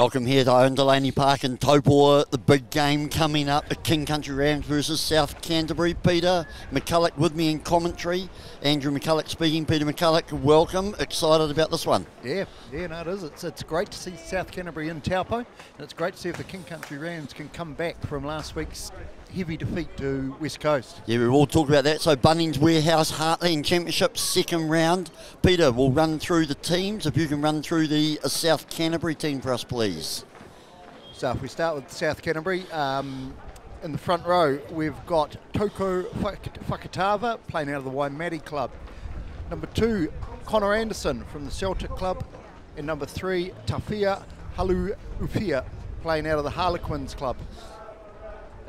Welcome here to Owen Delany Park in Taupo. The big game coming up at King Country Rams versus South Canterbury. Peter McCulloch with me in commentary. Andrew McCulloch speaking. Peter McCulloch, welcome. Excited about this one? Yeah, yeah, no, it is. It's, it's great to see South Canterbury in Taupo, and it's great to see if the King Country Rams can come back from last week's heavy defeat to West Coast. Yeah, we've all talked about that. So Bunnings Warehouse Heartland Championship second round. Peter, we'll run through the teams. If you can run through the uh, South Canterbury team for us, please. So if we start with South Canterbury, um, in the front row we've got Toko Fakatava playing out of the Waimate Club. Number two, Connor Anderson from the Celtic Club. And number three, Tafia Halu Upia playing out of the Harlequins Club.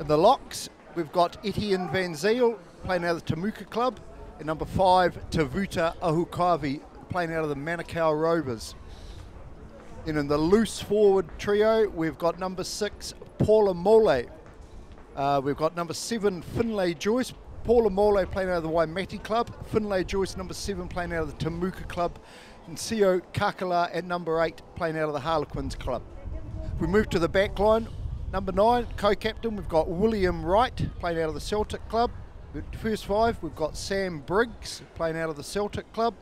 In the locks, we've got Etienne Van Ziel playing out of the Temuka Club. And number five, Tavuta Ahukavi playing out of the Manukau Rovers. And in the loose forward trio, we've got number six, Paula Mole. Uh, we've got number seven, Finlay Joyce. Paula Mole playing out of the Waimate Club. Finlay Joyce, number seven, playing out of the Temuka Club. And Sio Kakala at number eight, playing out of the Harlequins Club. We move to the back line, Number nine, co-captain, we've got William Wright playing out of the Celtic club. First five, we've got Sam Briggs playing out of the Celtic club.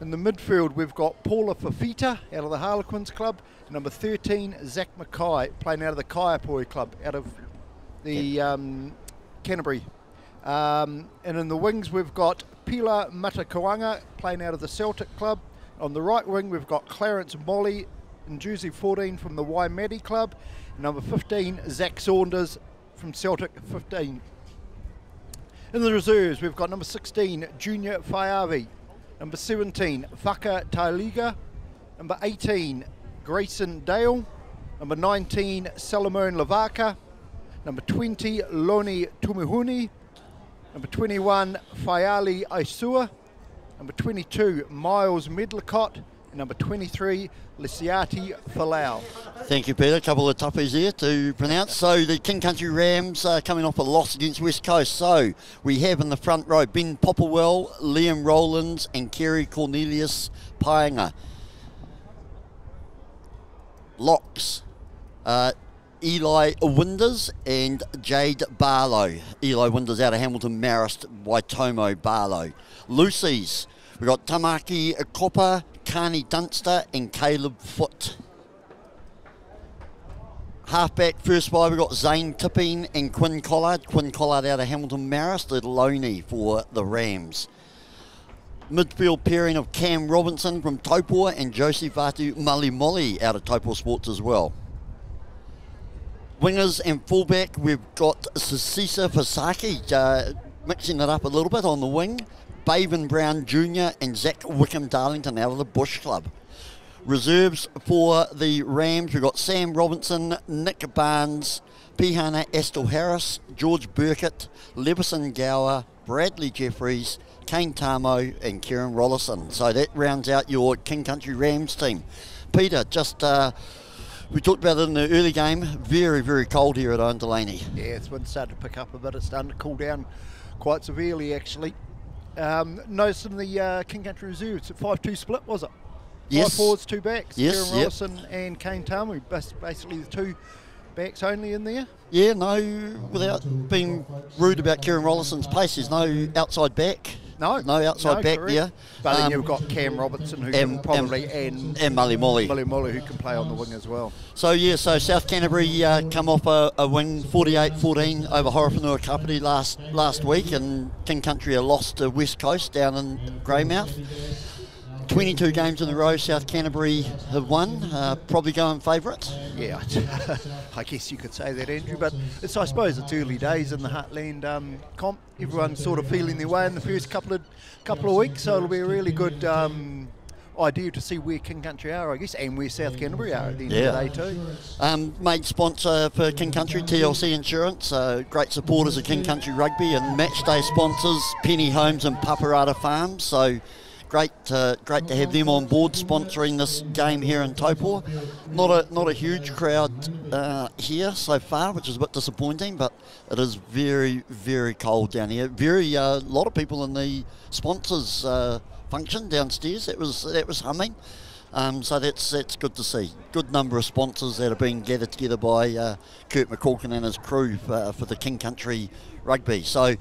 In the midfield, we've got Paula Fafita out of the Harlequins club. Number 13, Zach Mackay playing out of the Kaiapoi club, out of the um, Canterbury. Um, and in the wings, we've got Pila Matakawanga playing out of the Celtic club. On the right wing, we've got Clarence Molly in jersey 14 from the Waimate club. Number 15, Zach Saunders from Celtic 15. In the reserves, we've got number 16, Junior Faiavi. Number 17, Faka Tailiga. Number 18, Grayson Dale. Number 19, Salomon Lavaka. Number 20, Loni Tumuhuni. Number 21, Fayali Isua. Number 22, Miles Medlicott number 23, Lisiati Falau. Thank you, Peter. A couple of toughies here to pronounce. So the King Country Rams are coming off a loss against West Coast. So we have in the front row Ben Popperwell, Liam Rowlands, and Kerry Cornelius Paenga. Locks. Uh, Eli Winders and Jade Barlow. Eli Winders out of Hamilton Marist, Waitomo Barlow. Lucy's. We've got Tamaki Copper, Carney Dunster and Caleb Foot. Halfback first five, we've got Zane Tipping and Quinn Collard. Quinn Collard out of Hamilton Marist, the Loney for the Rams. Midfield pairing of Cam Robinson from Taupo and Josie Vatu Malimoli out of Taupo Sports as well. Wingers and fullback, we've got Sasisa Fasaki uh, mixing it up a little bit on the wing. Baven Brown Jr. and Zach Wickham Darlington out of the Bush Club. Reserves for the Rams, we've got Sam Robinson, Nick Barnes, Pihana Estel Harris, George Burkett, Levison Gower, Bradley Jeffries, Kane Tamo, and Kieran Rollison. So that rounds out your King Country Rams team. Peter, just uh, we talked about it in the early game. Very, very cold here at Owen Delany. Yeah, it's when started to pick up a bit. It's starting to cool down quite severely, actually. Um, notice in the uh, King Country Reserve, it's a 5 2 split, was it? Yes. Five forwards, two backs. Yes. Kieran Rollison and Kane Tamu, basically the two backs only in there. Yeah, no, without being rude about Kieran Rollison's pace, there's no outside back. No, no outside no, back correct. there. But um, then you've got Cam Robertson who and, can probably and and Mully Molly. Mully Molly who can play on the wing as well. So yeah, so South Canterbury uh, come off a, a win 48-14 over Horowhenua Kapiti last last week, and King Country are lost to West Coast down in Greymouth. 22 games in a row South Canterbury have won, uh, probably going favourites. Yeah, I guess you could say that, Andrew, but it's, I suppose it's early days in the Heartland um, comp. Everyone's sort of feeling their way in the first couple of couple of weeks, so it'll be a really good um, idea to see where King Country are, I guess, and where South Canterbury are at the end yeah. of the day too. Um, made sponsor for King Country, TLC Insurance, uh, great supporters of King Country Rugby, and match day sponsors, Penny Homes and Paparata Farms. So great, uh, great to have them on board sponsoring this game here in Taupo. Not a not a huge crowd uh, here so far, which is a bit disappointing. But it is very very cold down here. Very a uh, lot of people in the sponsors uh, function downstairs. It was that was humming. Um, so that's that's good to see. Good number of sponsors that are being gathered together by uh, Kurt McCorkin and his crew for, for the King Country Rugby. So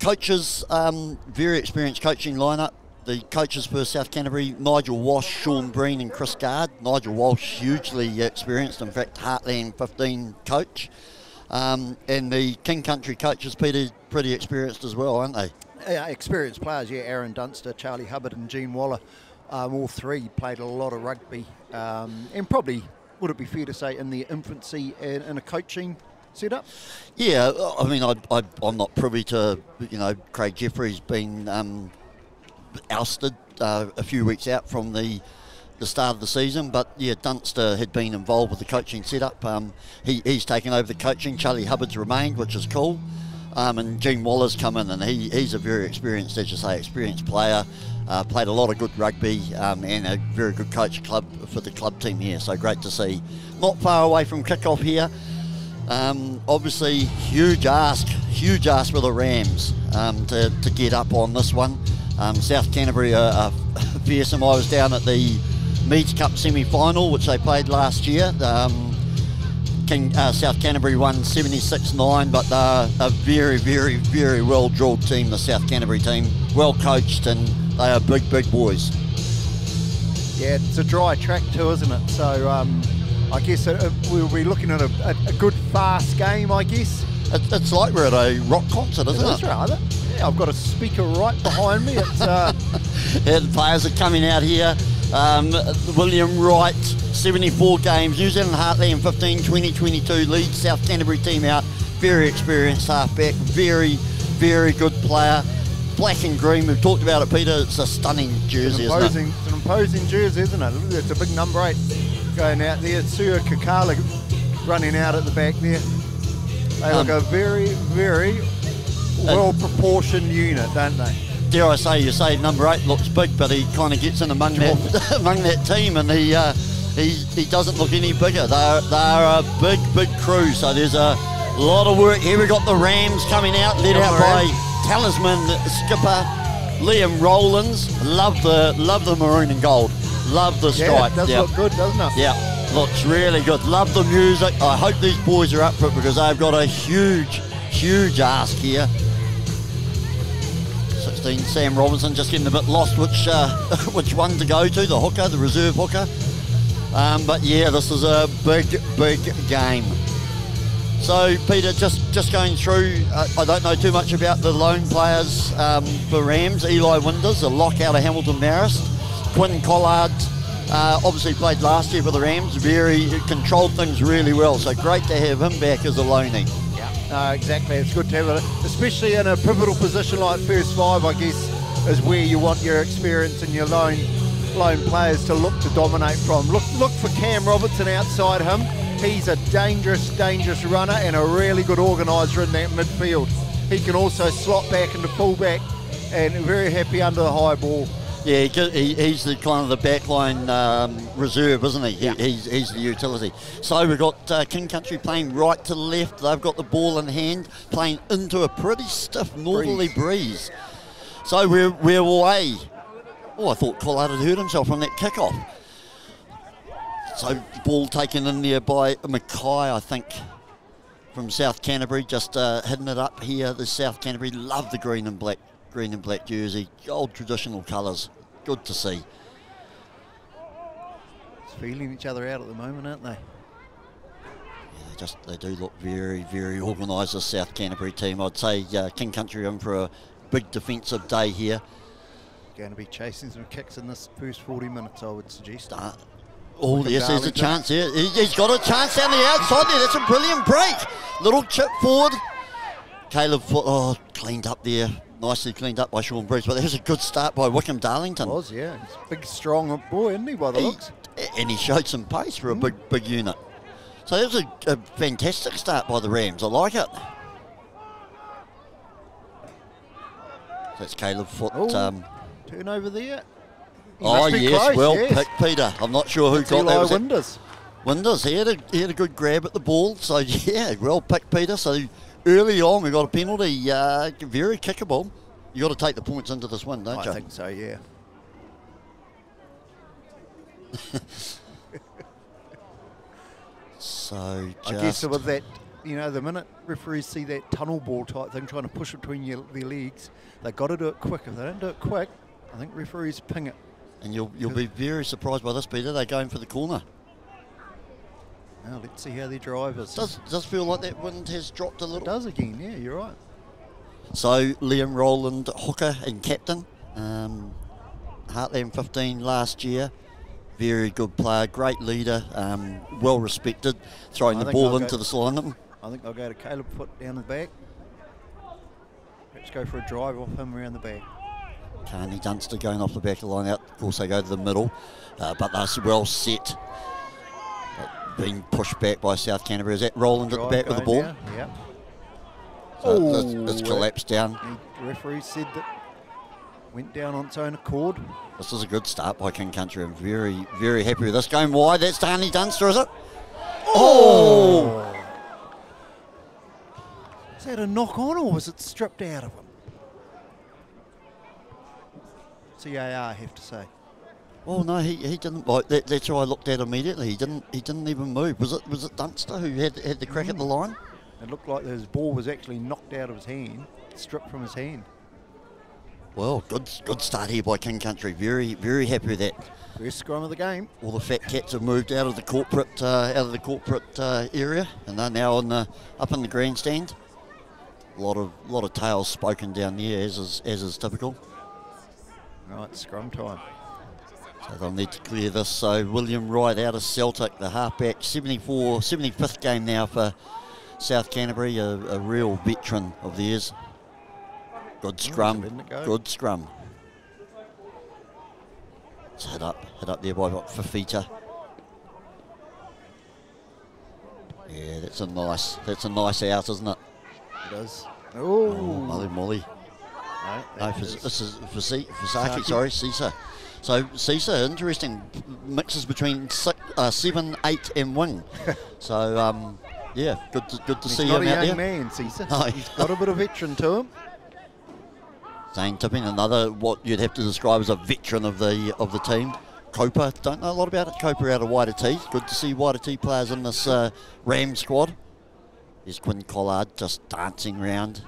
coaches, um, very experienced coaching lineup. The coaches for South Canterbury, Nigel Walsh, Sean Breen and Chris Gard. Nigel Walsh, hugely experienced, in fact, Heartland 15 coach. Um, and the King Country coaches, Peter, pretty experienced as well, aren't they? Yeah, experienced players, yeah. Aaron Dunster, Charlie Hubbard, and Gene Waller. Um, all three played a lot of rugby, um, and probably would it be fair to say in their infancy in, in a coaching setup? Yeah, I mean, I, I, I'm not privy to you know Craig Jeffries being um, ousted uh, a few weeks out from the the start of the season. But yeah, Dunster had been involved with the coaching setup. Um, he, he's taken over the coaching. Charlie Hubbard's remained, which is cool. Um, and Gene Waller's come in, and he, he's a very experienced, as you say, experienced player. Uh, played a lot of good rugby um, and a very good coach club for the club team here. So great to see. Not far away from kickoff here. Um, obviously, huge ask, huge ask for the Rams um, to, to get up on this one. Um, South Canterbury are, are fearsome. I was down at the Meads Cup semi-final, which they played last year. Um, King, uh, South Canterbury won 76-9, but they're a very, very, very well-drilled team, the South Canterbury team. Well coached, and they are big, big boys. Yeah, it's a dry track too, isn't it? So um, I guess uh, we'll be looking at a, a, a good, fast game, I guess. It, it's like we're at a rock concert, isn't it? That's right. Yeah, I've got a speaker right behind me. It's, uh... yeah, the players are coming out here. Um, William Wright, 74 games. New Zealand Heartland 15 2022 leads South Canterbury team out. Very experienced halfback, very, very good player. Black and green, we've talked about it, Peter. It's a stunning jersey, it's imposing, isn't it? It's an imposing jersey, isn't it? It's a big number eight going out there. Sio Kakala running out at the back there. They um, look a very, very well proportioned unit, don't they? dare I say, you say number eight looks big, but he kind of gets in among that among that team, and he uh, he he doesn't look any bigger. They're they're a big big crew, so there's a lot of work here. We got the Rams coming out, led out by talisman skipper Liam Rollins. Love the love the maroon and gold. Love the stripe. Yeah, does yep. look good, doesn't it? Yeah, looks really good. Love the music. I hope these boys are up for it because they've got a huge, huge ask here. 16, Sam Robinson just getting a bit lost which uh, which one to go to, the hooker, the reserve hooker. Um, but yeah, this is a big, big game. So Peter, just just going through, uh, I don't know too much about the lone players um, for Rams. Eli Winders, a lock out of Hamilton Marist. Quinn Collard, uh, obviously played last year for the Rams, very controlled things really well. So great to have him back as a loanee. No, exactly. It's good to have it, especially in a pivotal position like first five. I guess is where you want your experience and your lone lone players to look to dominate from. Look, look for Cam Robertson outside him. He's a dangerous, dangerous runner and a really good organiser in that midfield. He can also slot back into fullback and very happy under the high ball. Yeah, he, he's the kind of the backline um, reserve, isn't he? Yeah. He's, he's the utility. So we've got uh, King Country playing right to left. They've got the ball in hand, playing into a pretty stiff northerly breeze. breeze. So we're, we're away. Oh, I thought Collard had hurt himself from that kickoff. So ball taken in there by Mackay, I think, from South Canterbury, just uh, hitting it up here. The South Canterbury love the green and black green and black jersey, old traditional colours. Good to see. It's feeling each other out at the moment, aren't they? Yeah, they just they do look very, very organised. The South Canterbury team, I'd say, uh, King Country in for a big defensive day here. Going to be chasing some kicks in this first 40 minutes, I would suggest. Uh, Oh, yes, there's a chance here. He's got a chance down the outside there. That's a brilliant break. Little chip forward. Caleb, oh, cleaned up there nicely cleaned up by Sean Bruce, but there's a good start by Wickham Darlington. It was, yeah. He's a big, strong boy, isn't he, by the he, looks? And he showed some pace for a mm. big, big unit. So that was a, a, fantastic start by the Rams. I like it. That's Caleb Foot. Oh, um, turn over there. He oh, yes, close, well yes. picked, Peter. I'm not sure who That's got Eli that. Winders. Winders, he had, a, he had a good grab at the ball. So, yeah, well picked, Peter. So early on, we got a penalty, uh, very kickable. You got to take the points into this one, don't I you? I think so, yeah. so I guess with that, you know, the minute referees see that tunnel ball type thing trying to push between your, their legs, they got to do it quick. If they don't do it quick, I think referees ping it. and you'll you'll be very surprised by this, Peter. They're going for the corner. Now let's see how they drive us. Does does feel like that wind has dropped a it little. does again? Yeah, you're right. So Liam Rowland, hooker and captain, um, Heartland 15 last year. Very good player, great leader, um, well respected, throwing I the ball I'll into the Solendum. I think I'll go to Caleb Foot down the back. Let's go for a drive off him around the back. Carney Dunster going off the back of the line out. Of course, they go to the middle, uh, but they're well set. Being pushed back by South Canterbury. Is that Rowland at the back with the ball? now, Yeah. So it's, it's Oh, collapsed down. The referee said that went down on its own accord. This is a good start by King Country. I'm very, very happy with this. Going wide. That's Carney Dunster, is it? Oh! oh! Is that a knock on or was it stripped out of him? CAR have to say. Well, no, he, he didn't. Like, that, that's who I looked at immediately. He didn't. He didn't even move. Was it was it Dunster who had had the crack at the line? It looked like his ball was actually knocked out of his hand, stripped from his hand. Well, good good start here by King Country. Very very happy with that. First scrum of the game. All the fat cats have moved out of the corporate uh, out of the corporate uh, area, and they're now in the up in the grandstand. A lot of lot of tales spoken down there, as is as is typical. Right, scrum time. So they'll need to clear this. So William Wright out of Celtic, the halfback, 74, 75th game now for South Canterbury, a, a real veteran of theirs. Good scrum, good scrum. It's hit up, hit up there by what, Fafita. Yeah, that's a nice, that's a nice out, isn't it? It is. Oh, Oh, Molly Molly. no, No, that for, is- this is for Fasaki, sorry, Cisa. So Cisa, interesting mixes between six, uh, seven, eight, and wing. so um, yeah, good to, good to He's see not him a young man. No. He's got a bit of veteran to him. Zane Tipping, another what you'd have to describe as a veteran of the of the team. Copa, don't know a lot about it. Copa out of Waitete. Good to see Waitete players in this uh, Ram squad. There's Quinn Collard just dancing around.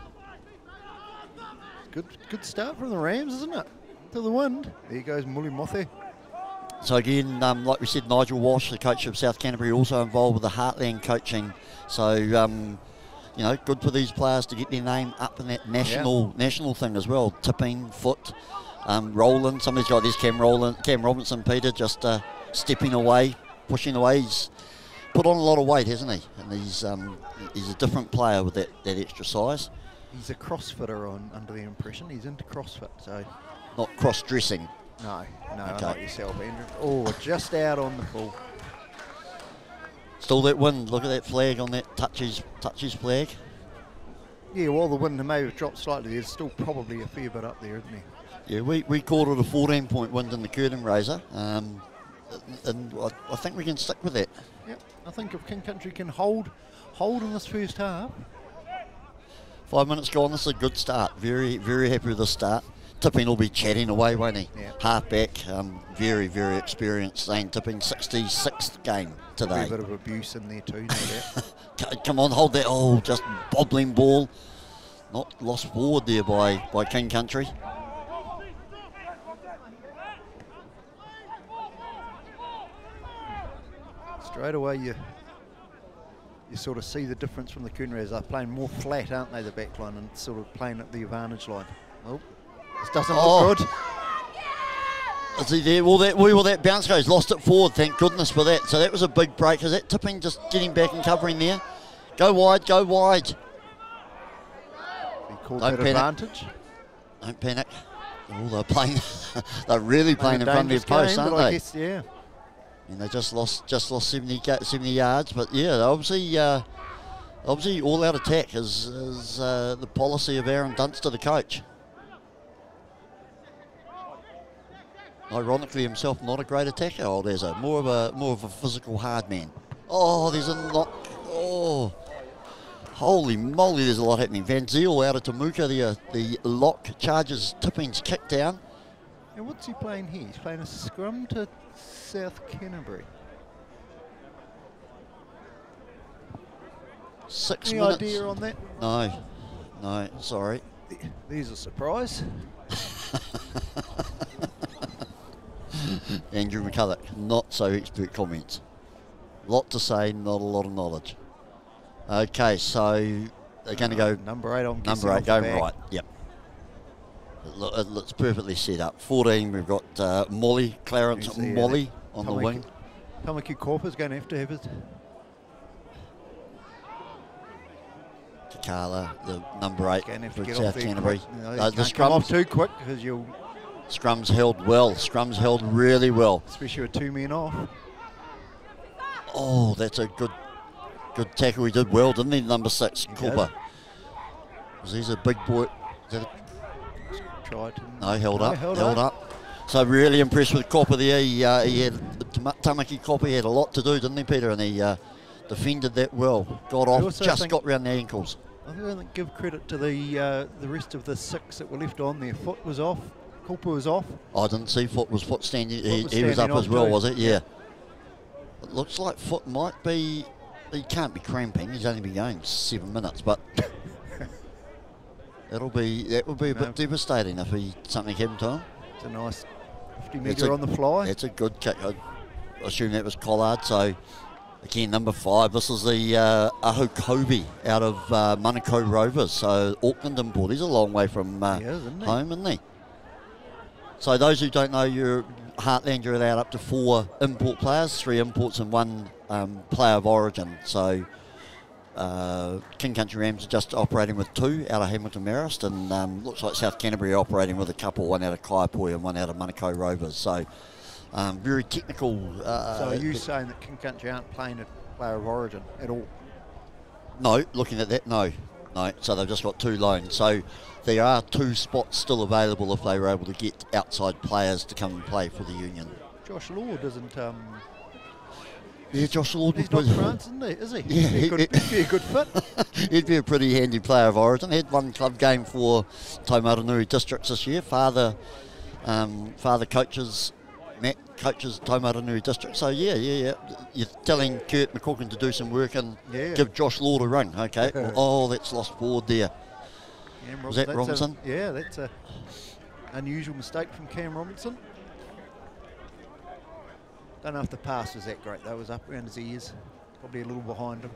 Good good start from the Rams, isn't it? To the wind. There goes Muli Mothe. So again, um, like we said, Nigel Walsh, the coach of South Canterbury, also involved with the Heartland coaching. So um, you know, good for these players to get their name up in that national national thing as well. Tipping, Foot, um, Roland. Somebody's got this Cam Roland, Cam Robinson, Peter, just uh, stepping away, pushing away. He's put on a lot of weight, hasn't he? And he's um, he's a different player with that, that extra size. He's a CrossFitter on under the impression. He's into CrossFit, so Not cross dressing. no, no, Okay. not yourself, Andrew. Oh, just out on the full. Still that wind. Look at that flag on that touches touches flag. Yeah, while the wind may have dropped slightly, there's still probably a fair bit up there, isn't there? Yeah, we, we called it a 14 point wind in the curtain raiser, um, and I, I think we can stick with that. Yeah, I think if King Country can hold hold in this first half, Five minutes gone, this is a good start. Very, very happy with the start. Tipping will be chatting away, won't he? Yeah. Halfback, um, very, very experienced. Zane Tipping, 66th game today. a bit of abuse in there too, no Come on, hold that. Oh, just bobbling ball. Not lost forward there by, by King Country. Straight away, you you sort of see the difference from the Coonrays. They're playing more flat, aren't they, the back line, and sort of playing at the advantage line. Oh, this doesn't Oh. look good. Is he there? Well, that, well, that bounce goes. Lost it forward. Thank goodness for that. So that was a big break. Is that Tipping just getting back and covering there? Go wide, go wide. Don't panic. advantage. Don't panic. Oh, they're playing. they're really playing in front of their post, aren't they? guess, yeah. And they just lost, just lost 70, 70 yards. But yeah, obviously, uh, obviously, all-out attack is, is uh, the policy of Aaron Dunster, the coach. Ironically, himself not a great attacker, old Ezzo. More of a more of a physical hard man. Oh, there's a knock. Oh, holy moly! There's a lot happening. Van Ziel out of Temuka. The uh, the lock charges Tipping's kick down. And what's he playing here? He's playing a scrum to South Canterbury. Six Any minutes. idea on that? No, no, sorry. There's a surprise. Andrew McCulloch, not so expert comments. Lot to say, not a lot of knowledge. Okay, so they're going to go number eight on number eight going right. Yep. It, lo- it looks perfectly set up. 14, we've got uh, Molly, Clarence the, uh, Molly on the Tamaki- wing. Tamaki Corpa's going to have to have. Takala, the number eight Going to have for South Canterbury. quick. Know, Uh, the come off too quick because you'll, scrums held well. Scrums held really well. especially with two men off. Oh, that's a good good tackle. He did well, didn't he? Number six, did. Cooper. Was he's a big boy? Tried to. No, held No, up. held Held, up. up. So really impressed with Copper there. He, uh, he had Tamaki Copper he had a lot to do, didn't he, Peter? And he uh, defended that well. Got off, just got round the ankles. I think I give credit to the uh, the rest of the six that were left on Their Foot was off. Cooper was off. I didn't see Foot was Foot standing. Foot he, was he was up as well, too. was it? Yeah. It looks like Foot might be. He can't be cramping. He's only been going seven minutes, but that'll be that would be a No. bit devastating if he something happened to him. It's a nice 50 It's metre on the fly. It's a good kick. I assume that was Collard. So, again, number five. This is the uh, Aho Kobe out of uh, Manukau Rovers. So, Auckland import. He's a long way from uh, isn't home, isn't he? So, those who don't know, your Heartland, you're allowed up to four import players, three imports and one um, player of origin. So, uh, King Country Rams are just operating with two out of Hamilton Marist, and um, looks like South Canterbury are operating with a couple, one out of Kaiapoi and one out of Manukau Rovers. So, um, very technical. Uh, so are you saying that King Country aren't playing a player of origin at all? No, looking at that, no, no. So they've just got two loans. So there are two spots still available if they were able to get outside players to come and play for the Union. Josh Lord doesn't. Um, Yeah, Josh Lord he's not France, isn't he? Is he? Yeah, he'd, be he- a good, he'd be a good fit. He'd be a pretty handy player of origin. He had one club game for Taumarunui Districts this year. Father, um, father coaches, Matt coaches Taumarunui District. So yeah, yeah, yeah. You're telling Kurt McCaukin to do some work and Yeah. give Josh Lord a run. Okay. oh, that's lost forward there. Cam Was that that's a- Robinson? yeah, that's a unusual mistake from Cam Robinson. Don't know if the pass was that great though. It was up around his ears, probably a little behind him.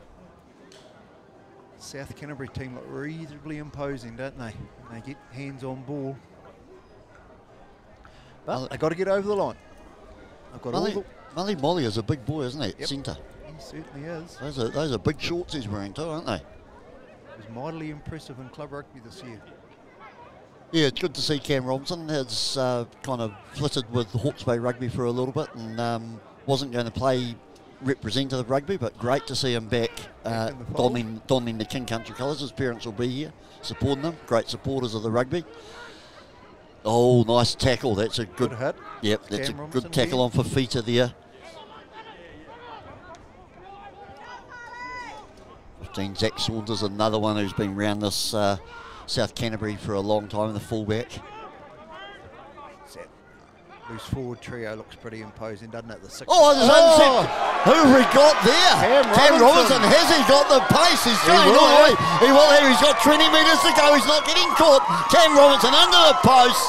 South Canterbury team look reasonably imposing, don't they? They get hands on ball. But Well- they got to get over the line. I've got all the. Mully Molly is a big boy, isn't he? Yep. Centre. He certainly is. Those are those are big shorts he's wearing too, aren't they? He was mightily impressive in club rugby this year. Yeah, it's good to see Cam Robinson has uh, kind of flitted with Hawke's Bay Rugby for a little bit and um, wasn't going to play representative rugby, but great to see him back uh, in the donning, donning the King Country colours. His parents will be here supporting them. Great supporters of the rugby. Oh, nice tackle. That's a good. Good hit. Yep, that's Cam a Robinson good tackle again. on Fafita there. 15, Zach Saunders, another one who's been around this uh, South Canterbury for a long time, in the fullback. That loose forward trio looks pretty imposing, doesn't it? The six. Oh, there's Oh! Who have we got there? Cam Robinson. Has he got the pace? He's He going will all the eh? way. He will have. He's got 20 metres to go. He's not getting caught. Cam Robinson under the post.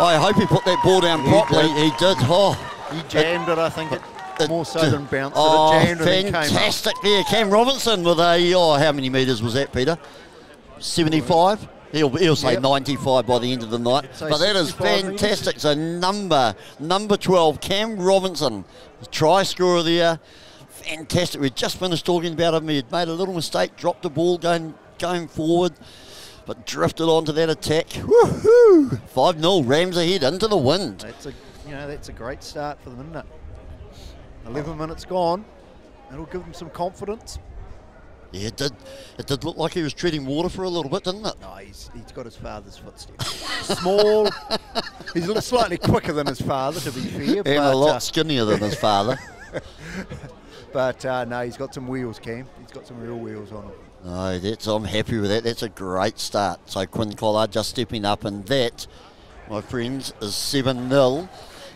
I hope he put that ball down He properly. did. He did. Oh, He jammed it, I think. It, it- more so than bounced Oh, it. It jammed and then came fantastic there. Cam Robinson with a, oh, how many metres was that, Peter? 75? He'll, he'll say Yep. 95 by the end of the night. But that is 65 metres. fantastic. So number, number 12, Cam Robinson, try scorer there. Fantastic. We just finished talking about him. He had made a little mistake, dropped the ball going, going forward, but drifted onto that attack. Woohoo! 5 0, Rams ahead into the wind. That's a, you know, that's a great start for them, isn't it? 11 minutes gone. That'll give them some confidence. Yeah, it did. It did look like he was treading water for a little bit, didn't it? No, he's, he's got his father's footsteps. Small. he's a little slightly quicker than his father, to be fair. And but, a lot uh, skinnier than his father. but uh, no, he's got some wheels, Cam. He's got some real wheels on him. No, that's I'm happy with that. That's a great start. So Quinn Collard just stepping up, and that my friends, is 7 0.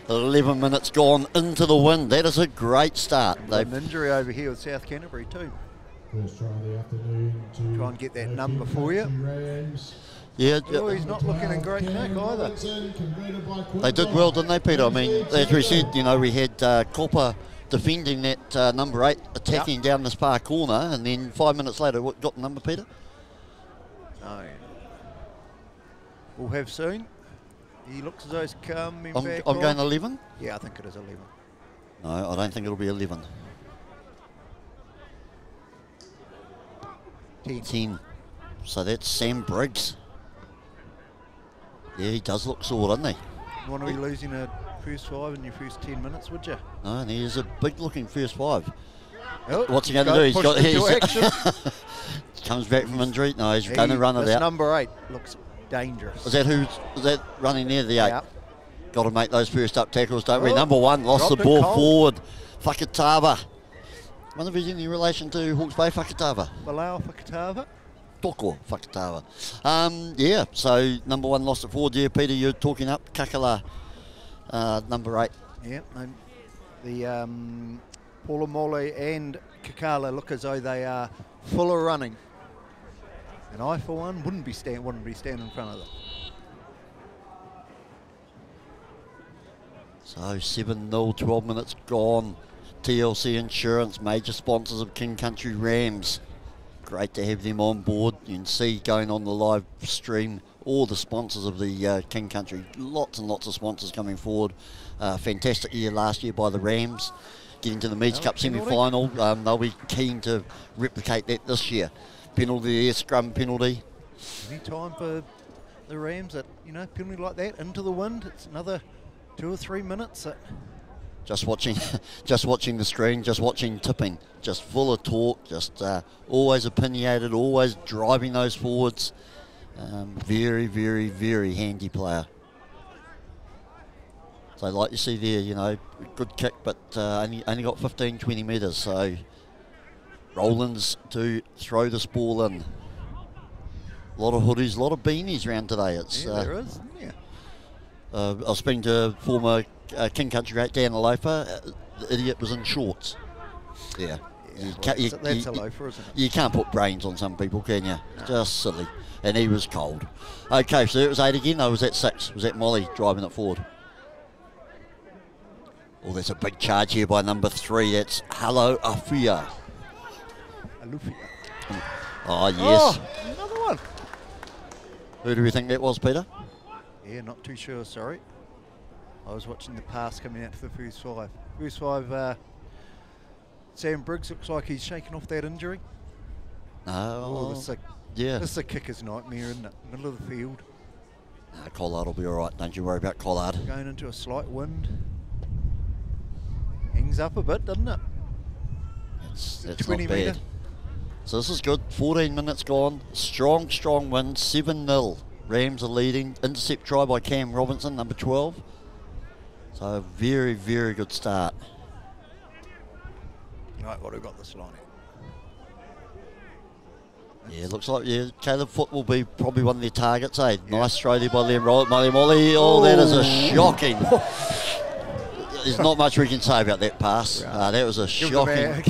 11 minutes gone into the wind. That is a great start. They've an injury over here with South Canterbury too. First try of the afternoon to Try and get that number for you. Rams. yeah, Oh, he's not looking in great nick either. Robinson, converted by they did well, didn't they, Peter? I mean, as we said, you know, we had uh, Copper defending that uh, number eight, attacking down this far corner, and then five minutes later, what got the number, Peter? No. We'll have soon. He looks as though he's coming I'm, back. I'm on. going 11. Yeah, I think it is 11. No, I don't think it'll be 11. 10. 10. So that's Sam Briggs. Yeah, he does look sore, doesn't he? You want to be losing a first five in your first 10 minutes, would you? No, and he is a big looking first five. Oh, What's he going to do? He's got he's, comes back from injury. No, he's going to run it out. number eight looks dangerous. Is that who's is that running near the eight? Yeah. Got to make those first up tackles, don't we? Oh, Number one lost the ball cold. forward. Fakatava. Wonder if he's any relation to Hawke's Bay Fakatava. Bilal Fakatava. Toko Fakatava. Um, yeah, so number one lost it forward. Yeah, Peter, you're talking up Kakala, uh, number eight. Yeah, the um, Paula Mole and Kakala look as though they are full of running. And I, for one, wouldn't be stand wouldn't be standing in front of them. So 7 0, 12 minutes gone. TLC Insurance, major sponsors of King Country Rams. Great to have them on board. You can see going on the live stream all the sponsors of the uh, King Country. Lots and lots of sponsors coming forward. Uh, fantastic year last year by the Rams. Getting to the Meads Cup semi-final. Um, they'll be keen to replicate that this year. Penalty there, scrum penalty. Any time for the Rams that you know penalty like that into the wind? It's another two or three minutes. That just watching just watching the screen just watching tipping just full of talk, just uh, always opinionated always driving those forwards. Um, very very very handy player. So like you see there you know good kick but uh, only, only got 15 20 metres so Rollins to throw this ball in. A lot of hoodies a lot of beanies around today. It's yeah, uh, there is, isn't there? uh, I was speaking to former uh, King Country great Dan Loafer. Uh, the idiot was in shorts. Yeah. Yeah, You well, can't- you- that's, you- a loafer, isn't it? You can't put brains on some people, can you? Just silly. And he was cold. Okay, so it was eight again. No, was that six? Was that Molly driving it forward? Oh, there's a big charge here by number three. That's Hello Afia. Alufia. Oh, yes. Oh, another one. Who do we think that was, Peter? Yeah, not too sure, sorry. I was watching the pass coming out to the first five. First five, uh, Sam Briggs looks like he's shaking off that injury. Oh, No. this, is a, yeah. this is a kicker's nightmare in the middle of the field. Nah, Collard will be all right. Don't you worry about Collard. Going into a slight wind. Hangs up a bit, doesn't it? It's, that's 20 not bad. So this is good. 14 minutes gone. Strong, strong win. 7 0. Rams are leading. Intercept try by Cam Robinson, number 12. So a very, very good start. Right, what have got this line at? Yeah, looks like yeah, Caleb Foot will be probably one of their targets, eh? Nice throw there by Liam Roll Molly Molly. Oh, that is a shocking. There's not much we can say about that pass. Uh, that was a Give shocking.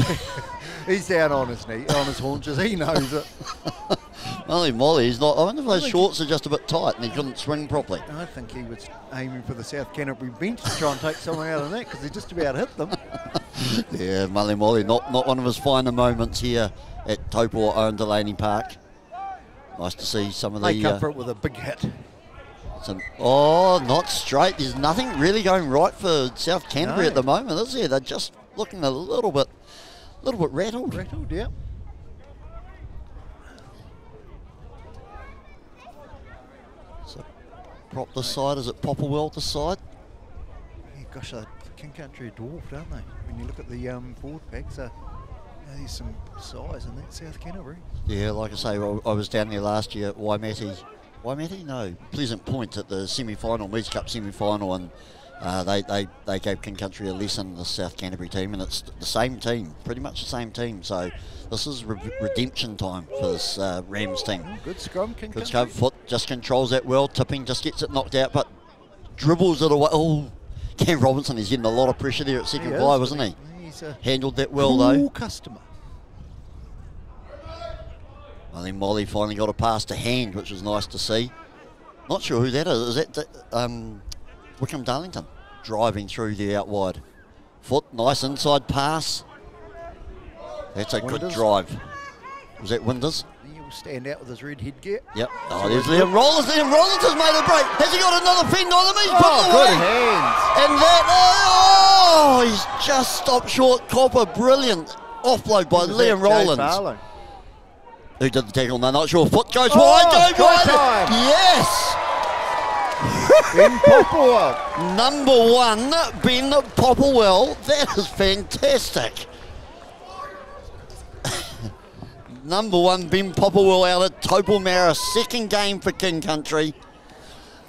he's down on his knee, on his haunches. He knows it. Molly Molly, he's not. I wonder if those shorts are just a bit tight and he couldn't swing properly. I think he was aiming for the South Canterbury bench to try and take someone out of that because he just about hit them. Yeah, Molly Molly, not not one of his finer moments here at Taupo Owen Delany Park. Nice to see some of the. up Uh, for it with a big hit. some, oh, not straight. There's nothing really going right for South Canterbury No. at the moment, is there? They're just looking a little bit, little bit rattled. Rattled, yeah. Prop this side. Is it Popplewell this side? yeah gosh, uh, King Country are dwarfed, aren't they? When you look at the um, forward packs, uh, there's some size in that South Canterbury. Yeah, like I say, I I was down there last year at Waimate. Waimate? No, Pleasant Point at the semi-final, Meads Cup semi-final, and uh, they, they, they gave King Country a lesson, the South Canterbury team, and it's the same team, pretty much the same team. So this is re- redemption time for this uh, Rams team. Oh, good scrum, King Good Country. scope, foot just controls that well, tipping, just gets it knocked out, but dribbles it away. Oh, Cam Robinson is getting a lot of pressure there at second fly, wasn't he? He's Handled that well, cool though. customer. I think Molly finally got a pass to hand, which was nice to see. Not sure who that is. Is that um, Wickham Darlington driving through the out wide? Foot, nice inside pass. That's a good drive. Was that Winders? He'll stand out with his red headgear. Yep. Oh, there's Liam Rollins. Liam Rollins has made a break. Has he got another fend on him? He's put Oh, it good away. hands. And that, oh, he's just stopped short. Copper, brilliant offload by Liam Rollins. Who did the tackle? No, not sure. Foot goes Oh, wide, goes wide. time. Yes. Ben Popplewell. Number one, Ben Popplewell. That is fantastic. Number one, Ben Popplewell out at Topolmara. Second game for King Country.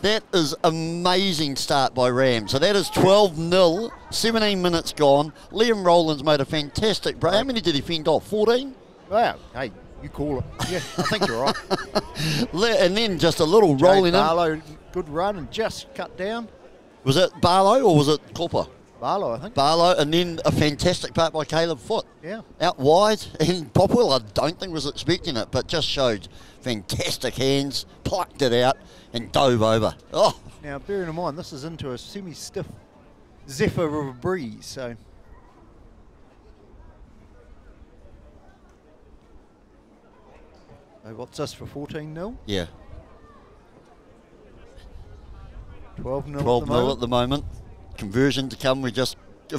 That is amazing start by Ram. So that is 12 0, 17 minutes gone. Liam Rowlands made a fantastic break. How many did he fend off? 14? Wow. Hey, you call it. Yeah, I think you're right. And then just a little Jay rolling in. Good run and just cut down. Was it Barlow or was it Copper? Barlow, I think. Barlow, and then a fantastic part by Caleb Foot. Yeah. Out wide, and Popwell, I don't think was expecting it, but just showed fantastic hands, plucked it out, and dove over. Oh, Now, bearing in mind, this is into a semi-stiff zephyr of a breeze, so... So what's this for 14 0? yeah, 12 0 12 0 at the moment. Conversion to come. We just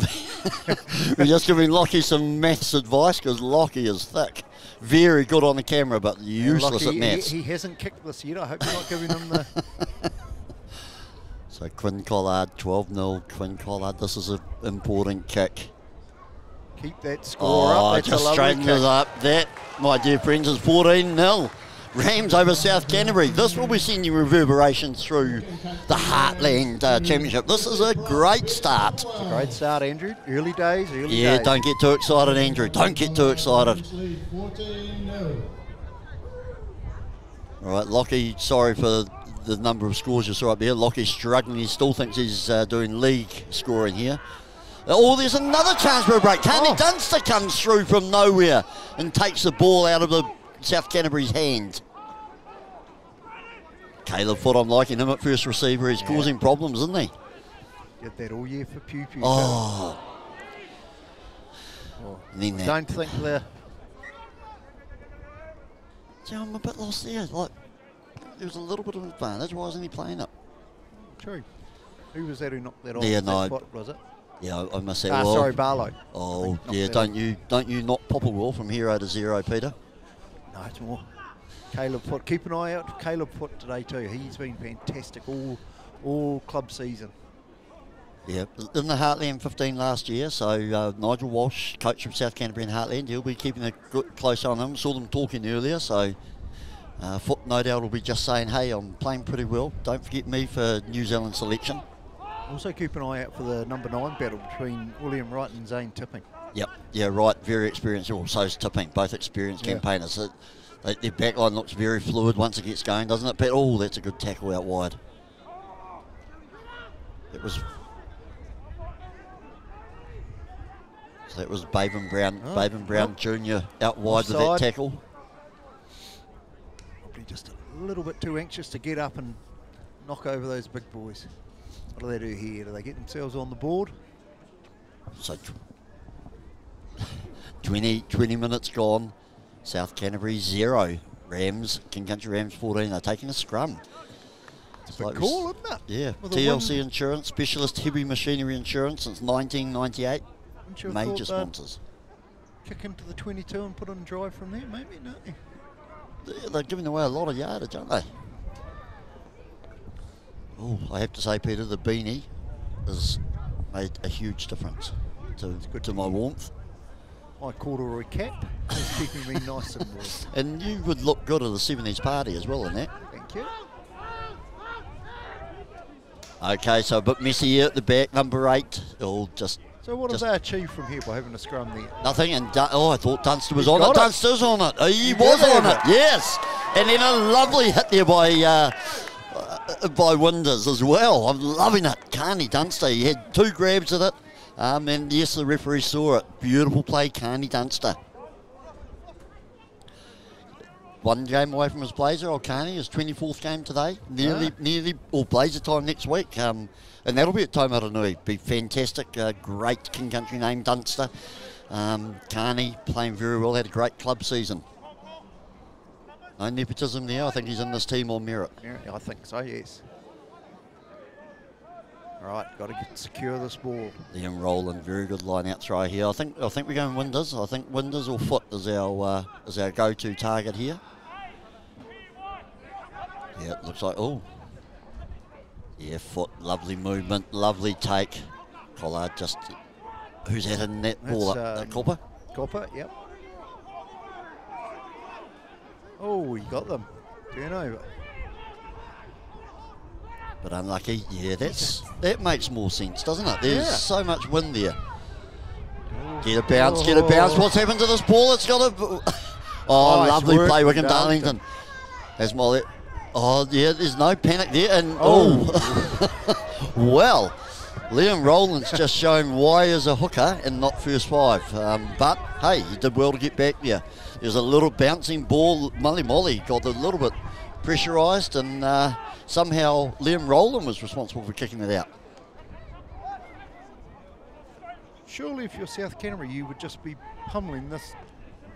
we're just giving Lockie some maths advice because Lockie is thick, very good on the camera, but useless at maths. he hasn't kicked this yet. I hope you're not giving him the. So Quinn Collard, 12 0. Quinn Collard, this is an important kick. Keep that score Oh, up. That's just straighten us up. That, my dear friends, is 14 0. Rams over South Canterbury. This will be sending reverberations through the Heartland uh, Championship. This is a great start. A Great start, Andrew. Early days, early Yeah, days. don't get too excited, Andrew. Don't get too excited. Lead 14 0. All right, Lockie, sorry for the number of scores you saw up there. Lockie's struggling. He still thinks he's uh, doing league scoring here. Oh, there's another chance for a break. Tony Oh. Dunster comes through from nowhere and takes the ball out of the South Canterbury's hand. Caleb Foot, I'm liking him at first receiver. He's causing problems, isn't he? Get that all year for Pew Pew. Oh, Oh, then. Don't think the. See, I'm a bit lost there. Like, there was a little bit of advantage. Why wasn't he playing up? True. Who was that who knocked that off? Yeah, no, was it? Yeah, I, I must say. Ah, well, sorry, Barlow. Oh, I think knocked yeah, don't off. you don't you knock Popplewell from hero to zero, Peter? No, it's more. Caleb Foot. Keep an eye out for Caleb Foot today too. He's been fantastic all all club season. Yeah, in the Heartland 15 last year. So uh, Nigel Walsh, coach from South Canterbury and Heartland, he'll be keeping a good, close eye on them. Saw them talking earlier, so uh, Foot no doubt will be just saying, "Hey, I'm playing pretty well. Don't forget me for New Zealand selection." Also keep an eye out for the number nine battle between William Wright and Zane Tipping. Yep, yeah, right. Very experienced. Oh, so's Tipping, both experienced Yeah. campaigners. They, their backline looks very fluid once it gets going, doesn't it? But oh, that's a good tackle out wide. It was. So that was Baden Brown, Oh, Baden Brown Jr. out wide with that tackle. Probably just a little bit too anxious to get up and knock over those big boys. What do they do here? Do they get themselves on the board? So tw- 20, 20 minutes gone. South Canterbury zero. Rams, King Country Rams 14. They're taking a scrum. It's like s- isn't it? Yeah, With TLC. Insurance, Specialist Heavy Machinery Insurance since 1998. Wouldn't you have Major sponsors. Kick into the 22 and put on drive from there, maybe? No. They're, they're giving away a lot of yardage, aren't they? Oh, I have to say, Peter, the beanie has made a huge difference to, good to to my warmth. My corduroy cap is keeping me nice and warm. And you would look good at the 70s party as well in that. Thank you. Okay, so a bit messy here at the back, number eight. Oh, just So what have Just- they achieved from here by having a scrum there? nothing. And Dun- oh, I thought Dunster was He's on it. it. Dunster's on it. Oh, he He was on have it. Yes. And then a lovely hit there by uh, uh, uh, by Winders as well. I'm loving it. Carney Dunster, he had two grabs at it. Um, and yes, the referee saw it. Beautiful play, Carney Dunster. One game away from his Blazer, old Carney, his 24th game today. Nearly, Ah. nearly, or Blazer time next week. Um, and that'll be at Taumarunui. Be fantastic. Uh, great King Country name, Dunster. Um, Carney playing very well, had a great club season. No nepotism there. I think he's in this team on merit. Yeah, I think so, yes. Right, got to get, secure this ball. Liam Rowland, very good line out throw here. I think I think we're going Winders. I think Winders or Foot is our uh, is our go-to target here. Yeah, it looks like oh. Yeah, Foot, lovely movement, lovely take. Collard just who's had a net ball? That's, Uh, um, Copper. Copper, yep. Oh, he got them. Turnover. But unlucky. Yeah, that's that makes more sense, doesn't it? There's Yeah. so much wind there. Get a bounce, get a bounce. Oh. What's happened to this ball? It's got a. Oh, Nice lovely play, Wickham Darlington. That's Molly. Oh, yeah, there's no panic there. And oh, well, Liam Rowland's just shown why he's a hooker and not first five. Um, but hey, he did well to get back there. There's a little bouncing ball. Molly Molly got a little bit pressurised, and uh, somehow Liam Rowland was responsible for kicking it out. Surely, if you're South Canterbury, you would just be pummeling this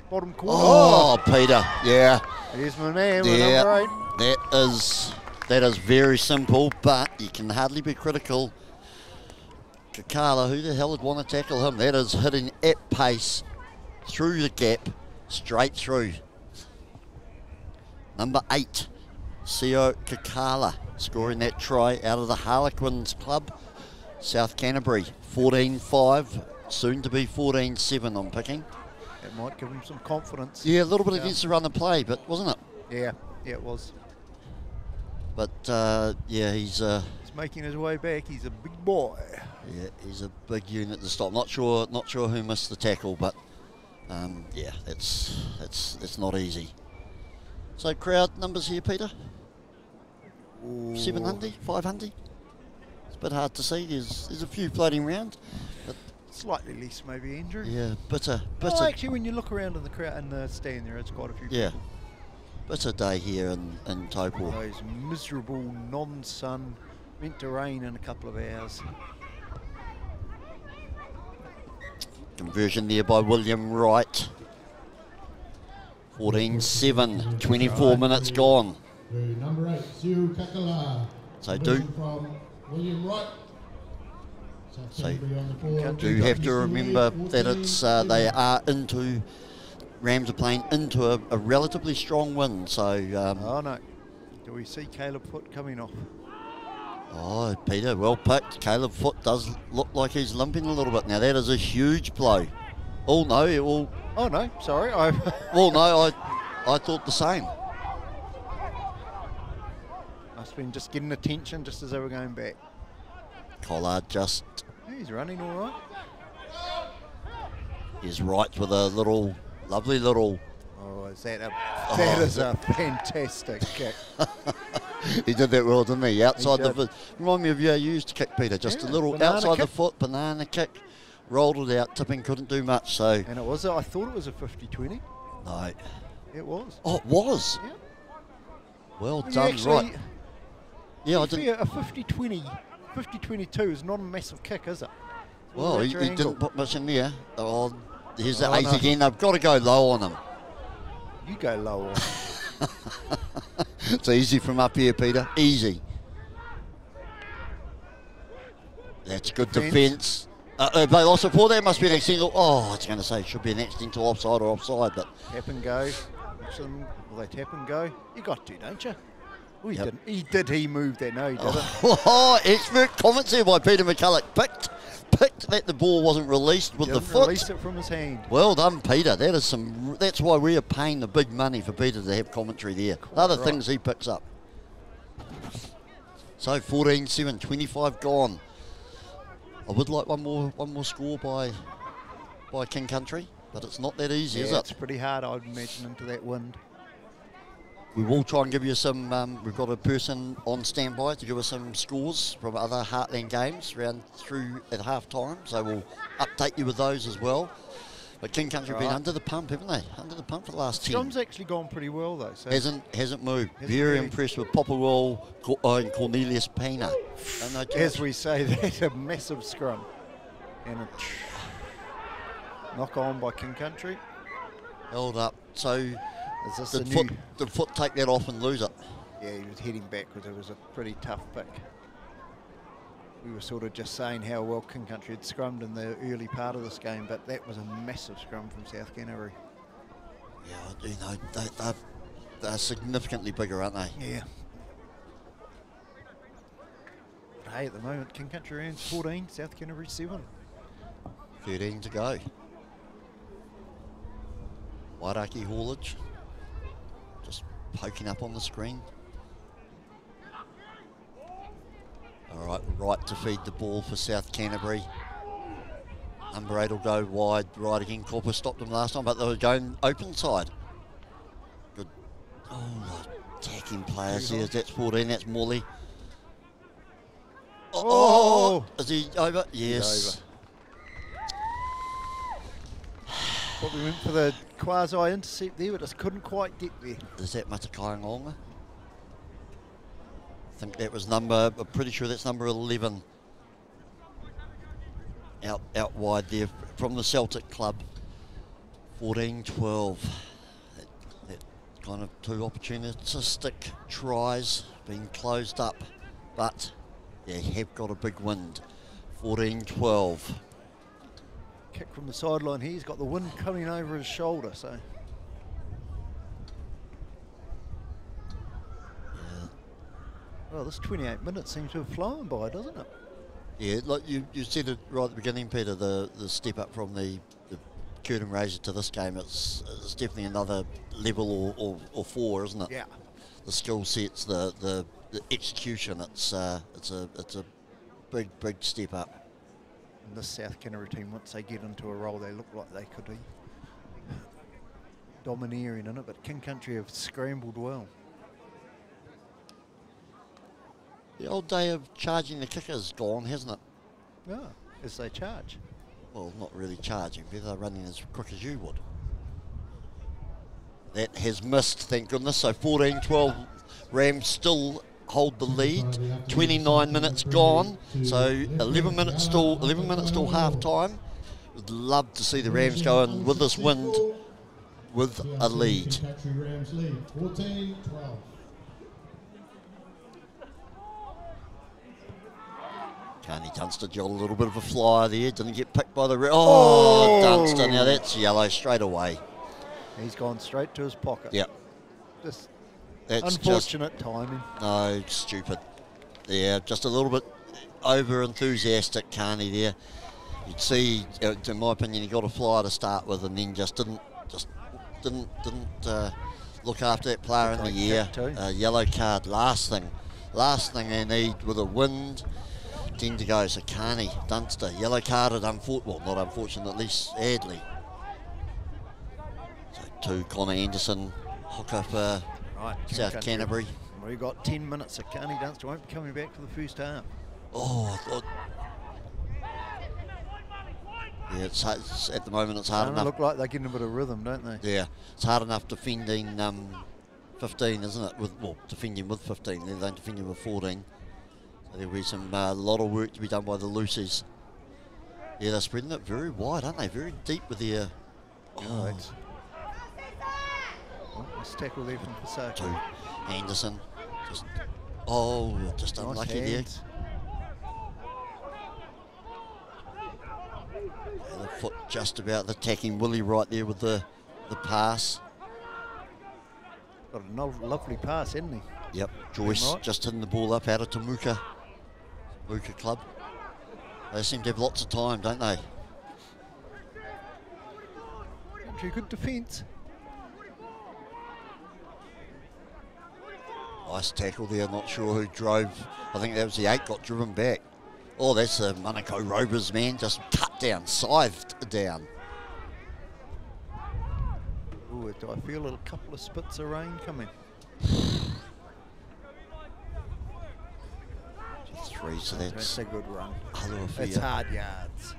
bottom corner. Oh, Peter, yeah. There's my man, Yeah, number eight. that is that is very simple, but you can hardly be critical. Kakala, who the hell would want to tackle him? That is hitting at pace through the gap, straight through. Number eight, Sio Kakala, scoring that try out of the Harlequins club, South Canterbury, 14-5, soon to be 14-7 on picking. It might give him some confidence. Yeah, a little bit Yeah. against the run and play, but wasn't it? Yeah, yeah, it was. But uh, yeah, he's uh, He's making his way back. He's a big boy. yeah, he's a big unit to stop. Not sure, not sure who missed the tackle, but um, yeah, it's it's it's not easy. So crowd numbers here, Peter. Hundred, five hundred. It's a bit hard to see. There's there's a few floating around, but Slightly less, maybe, Andrew. yeah, bitter, bitter, Well, actually, when you look around in the crowd in the stand there, it's quite a few. yeah, bitter day here in in Taupo. Those miserable non-sun, meant to rain in a couple of hours. Conversion there by William Wright. 14-7, 24 minutes gone. Number eight, Sio Kakala. So do- From William Wright. So Canterbury on the board. do have to remember that it's uh, they are into Rams are playing into a, a relatively strong wind. So um, Oh no. Do we see Caleb Foot coming off? oh, Peter, well picked. Caleb Foot does look like he's limping a little bit now. That is a huge blow. Oh no, it will. Oh no, sorry. I Well, no, I I thought the same. must have been just getting attention just as they were going back. Collard just He's running all right. is right with a little lovely little. Oh, is that a oh. that Oh, is a fantastic kick. he did that well, didn't he? Outside the foot. Remind me of you used to kick, Peter. Just a little outside the foot, banana kick, rolled it out, tipping, couldn't do much. So And it was I thought it was a 50-20. no. It was. Oh, it was. Yeah. Well Well, done, actually- right? Yeah, I didn't. A 50-20, 50-22 is not a massive kick, is it? Well, he, he didn't put much in there. Oh, here's the Oh, eight no. again. I've got to go low on him. You go lower. It's easy from up here, Peter. Easy. That's good Defence. Uh, uh, but also for that must be an single. Oh, I was going to say it should be an accidental offside or offside, but tap and go. Them. Will they tap and go? You got to, don't you? Oh, he Yep. didn't. He did. He moved there. No, he didn't. oh, expert comments here by Peter McCulloch. Picked, picked that the ball wasn't released with the Didn't foot. release it from his hand. Well done, Peter. That is some. That's why we are paying the big money for Peter to have commentary there. Other right. things he picks up. So 14-7, 25 gone. I would like one more one more score by by King Country, but it's not that easy, is it? it's pretty hard, I'd imagine, into that wind. we will try and give you some. Um, we've got a person on standby to give us some scores from other Heartland games round through at half time. So we'll update you with those as well. But King Country have been under the pump, haven't they? Under the pump for the last ten. Scrum's actually gone pretty well though. So Hasn't hasn't moved. Hasn't Very moved. impressed with Popperwell Co- uh, and Cornelius Pena. Don't know too as we say, that's a massive scrum. And a knock on by King Country. held up. So Is this the a new? foot the foot take that off and lose it. Yeah, he was heading backwards. It was a pretty tough pick. We were sort of just saying how well King Country had scrummed in the early part of this game, but that was a massive scrum from South Canterbury. Yeah, you know they, they're, they're significantly bigger, aren't they? Yeah. But hey, at the moment, King Country earns 14, South Canterbury 7. 13 to go. Wairaki haulage. Just poking up on the screen. All right, right to feed the ball for South Canterbury. Number eight will go wide, right again. Corpus stopped them last time, but they were going open side. Good. Oh, attacking players here. That's 14, that's Morley. Oh! oh! Is he over? Yes. But we went for the quasi intercept there, but just couldn't quite get there. Is that Matakaiangonga? I think that was number, I'm pretty sure that's number 11. Out, out wide there from the Celtic club. 14 12. That, that kind of two opportunistic tries being closed up. But they have got a big wind. 14 12. Kick from the sideline here. He's got the wind coming over his shoulder, so. Well, this 28 minutes seems to have flown by, doesn't it? Yeah, like you, you said it right at the beginning, Peter. The the step up from the, the curtain raiser to this game, it's, it's definitely another level or, or, or four, isn't it? Yeah. The skill sets, the, the, the execution. It's uh, it's a it's a big big step up. And this South Canterbury team, once they get into a role, they look like they could be domineering in it. But King Country have scrambled well. The old day of charging the kicker's gone, hasn't it? Yeah, as they charge. Well, not really charging, but they're running as quick as you would. That has missed, thank goodness. So 14 12, Rams still hold the lead. 29 minutes gone. So 11 minutes still, 11 minutes till half time. Would love to see the Rams go in with this wind with a lead. Country Rams lead, 14 12. Carney Dunster got a little bit of a flyer there. Didn't get picked by the. Re- oh, Oh. Dunster. Now that's yellow straight away. He's gone straight to his pocket. Yep. Just That's just unfortunate timing. No, stupid. Yeah, just a little bit over enthusiastic, Carney there. You'd see, uh, in my opinion, he got a flyer to start with, and then just didn't, just didn't, didn't uh, look after that player in the year. Uh, yellow card, last thing, last thing they need with a wind. Ten to go. So Carney, Dunster, yellow carded. Unfor- well, not unfortunately, sadly. So two, Connor Anderson, hooker for Right, South Country. Canterbury. We've got 10 minutes, Carney Dunster won't be coming back for the first half. Oh, I thought. Yeah, it's, it's at the moment it's hard They enough. look like they're getting a bit of rhythm, don't they? yeah, it's hard enough defending um, 15, isn't it? With well, defending with 15, let alone defending with 14. There'll be some uh, a lot of work to be done by the loosies. Yeah, they're spreading it very wide, aren't they? Very deep with their. Oh, it's- oh, nice tackle there from Pasaki. to Anderson. Just oh, just Nice unlucky there. hands. Yeah, the foot just about attacking Willie right there with the the pass. Got a no- lovely pass, hasn't he? Yep, Joyce right. just hitting the ball up out of Temuka. Temuka Club. They seem to have lots of time, don't they? Country good defence. Nice tackle there, not sure who drove. I think that was the eight, got driven back. Oh, that's the Manukau Rovers, man. Just cut down, scythed down. Ooh, do I feel a couple of spits of rain coming? Three, so That's that's a good run. It's hard yards.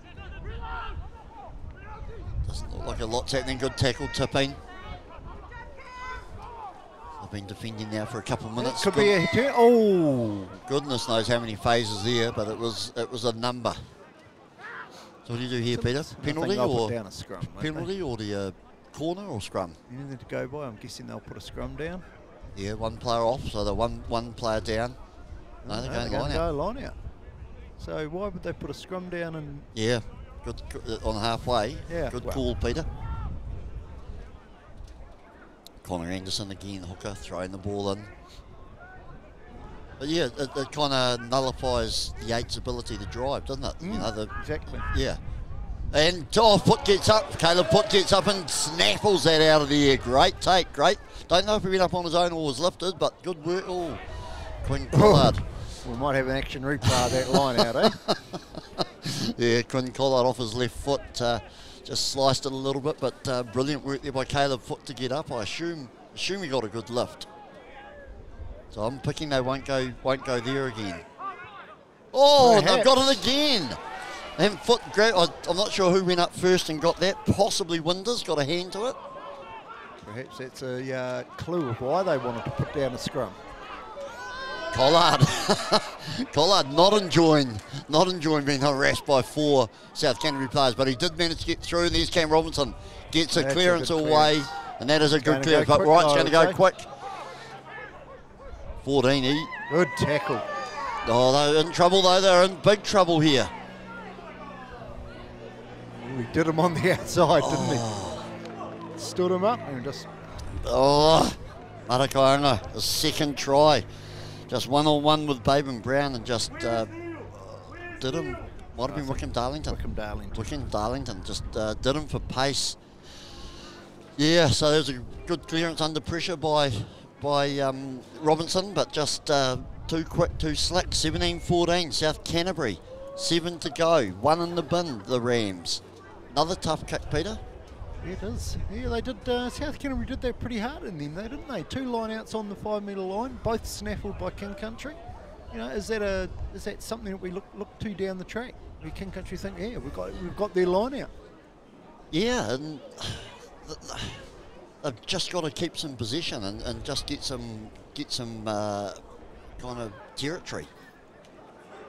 Doesn't look like a lot's happening. Good tackle, tipping. I've been defending now for a couple of minutes. Could Good- be a. Oh, goodness knows how many phases there, but it was it was a number. So what do you do here, Peter? Penalty or down a scrum. penalty or the uh, corner or scrum? Anything to go by? I'm guessing they'll put a scrum down. Yeah, one player off, so the one one player down. No, they're going they're line going to go line out. So why would they put a scrum down and Yeah, good, good uh, on halfway. Yeah, good well. call, Peter. Connor Anderson again, hooker, throwing the ball in. But yeah, it, it kind of nullifies the eight's ability to drive, doesn't it? You Mm, know, the, exactly? yeah. And oh, foot gets up. Caleb Foot gets up and snaffles that out of the air. Great take, great. Don't know if he went up on his own or was lifted, but good work. Oh, Quinn Collard. We might have an action replay of that line out, eh? Yeah, Quinn Collard off his left foot, uh, just sliced it a little bit, but uh, brilliant work there by Caleb Foot to get up. I assume assume he got a good lift. So I'm picking they won't go won't go there again. Oh, they've got it again. And Foot. I- I'm not sure who went up first and got that. Possibly Winders got a hand to it. Perhaps that's a uh, clue of why they wanted to put down a scrum. Collard, Collard not enjoying, not enjoying being harassed by four South Canterbury players, but he did manage to get through. And there's Cam Robinson gets a That's clearance good away, clearance. and that is a good clearance. But Wright's going to go say. Oh, quick. 14 E. Good tackle. oh, they're in trouble though. They're in big trouble here. We did him on the outside, didn't Oh. he? Stood him up and just Oh, Marakaonga, a second try, just one on one with Baden Brown, and just uh, did him. Might have been Wickham Darlington. Wickham Darlington. Wickham Darlington just uh, did him for pace. Yeah, so there was a good clearance under pressure by by um, Robinson, but just uh, too quick, too slick. 17-14, South Canterbury, seven to go, one in the bin. The Rams, another tough kick, Peter. Yeah, it is. Yeah, they did. Uh, South Canterbury did that pretty hard in them, though, didn't they? Two lineouts on the five metre line, both snaffled by King Country. You know, is that a is that something that we look look to down the track? We King Country think, yeah, we've got we've got their line out. Yeah, and they've just got to keep some position and, and just get some get some uh, kind of territory.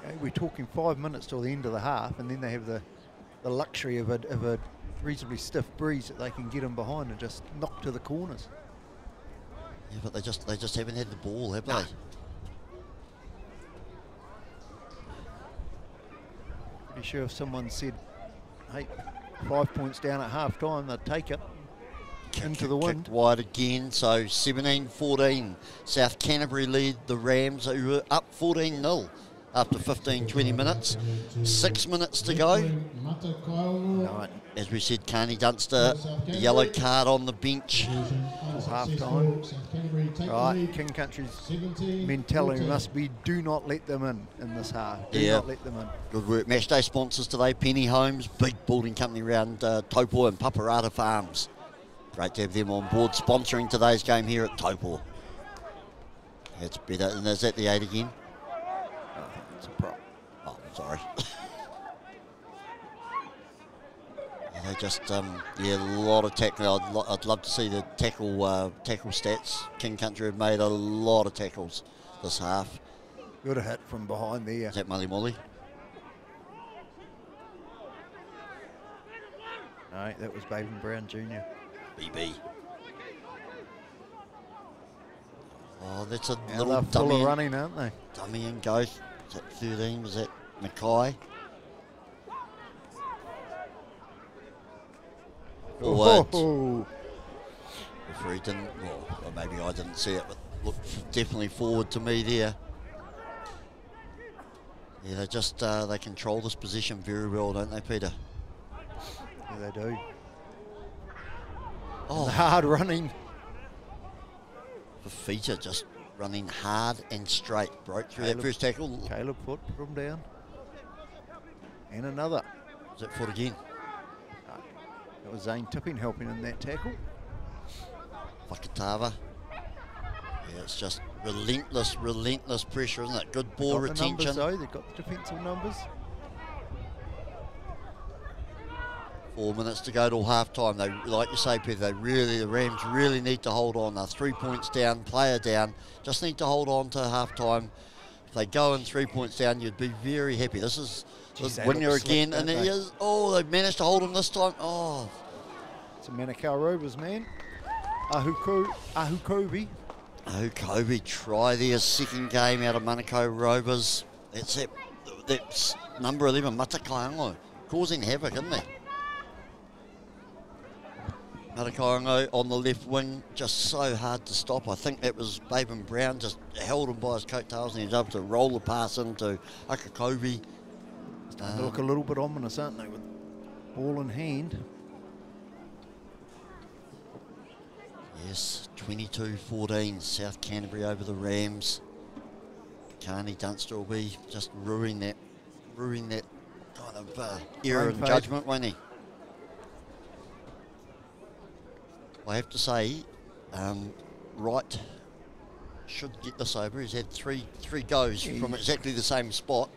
Okay, we're talking five minutes till the end of the half, and then they have the the luxury of a of a reasonably stiff breeze that they can get them behind and just knock to the corners. Yeah, but they just they just haven't had the ball, have No. they? Pretty sure if someone said, "Hey, five points down at half time," they'd take it into the wind. Wide again, so 17-14. South Canterbury lead the Rams, who were up 14-0 after 15, 20 minutes. Six minutes to go. Right. As we said, Carney Dunster, the yellow card on the bench. half time. Right, King Country's mentality must be do not let them in in this half. Do Yeah. not let them in. Good work. Match day sponsors today, Penny Homes, big building company around uh, Taupo and Paparata Farms. Great to have them on board sponsoring today's game here at Taupo. That's better. And is that the eight again? I think it's a prop. Oh, sorry. They just, um, yeah, a lot of tackle. I'd, lo- I'd love to see the tackle uh, tackle stats. King Country have made a lot of tackles this half. Good a hit from behind there. Is that Mully Molly? No, that was Baden Brown Jr. BB. Oh, that's a Now little they're full dummy, of running, aren't they? dummy and go. Is that 13? Was that Mackay? Forward. Oh, Referee didn't, well, or maybe I didn't see it, but looked definitely forward to me there. Yeah, they just, uh, they control this position very well, don't they, Peter? yeah, they do. Oh, Hard running. Fafita just running hard and straight. Broke through that first tackle. Caleb foot put him down. And another. Was that foot again? That was Zane Tipping helping in that tackle. Fakatava. Yeah, it's just relentless, relentless pressure, isn't it? Good ball got the numbers retention. though. They've got the defensive numbers. Four minutes to go till half time. They, like you say, Peter, they really, the Rams really need to hold on. They're three points down, player down. Just need to hold on to half time. If they go in three points down, you'd be very happy. This is Jeez, they when look you're slick, again, and it is. Oh, they've managed to hold them this time. Oh, It's a Manukau Rovers man. Ahuko, Ahukovi. oh, Kobe, try their second game out of Manukau Rovers. That's it. That's number 11, Matakaango, causing havoc, isn't he? Matakaango on the left wing, just so hard to stop. I think that was Baden Brown just held him by his coattails and he was able to roll the pass into. Starting to look a little bit ominous, aren't they, with ball in hand? Yes, 22-14, South Canterbury over the Rams. Carney Dunster will be just ruining that, ruining that kind of uh, error in judgment, won't he? I have to say, um, Wright should get this over. He's had three three goes from exactly the same spot,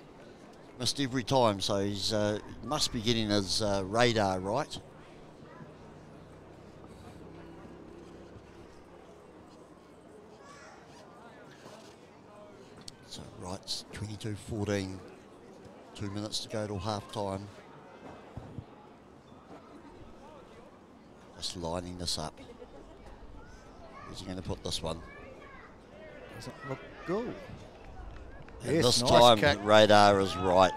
missed every time, so he's uh, must be getting his uh, radar right. So Wright's 22-14, two minutes to go till half time. Just lining this up. Where's he going to put this one? Doesn't look good. And Yes, this nice time kick. radar is right.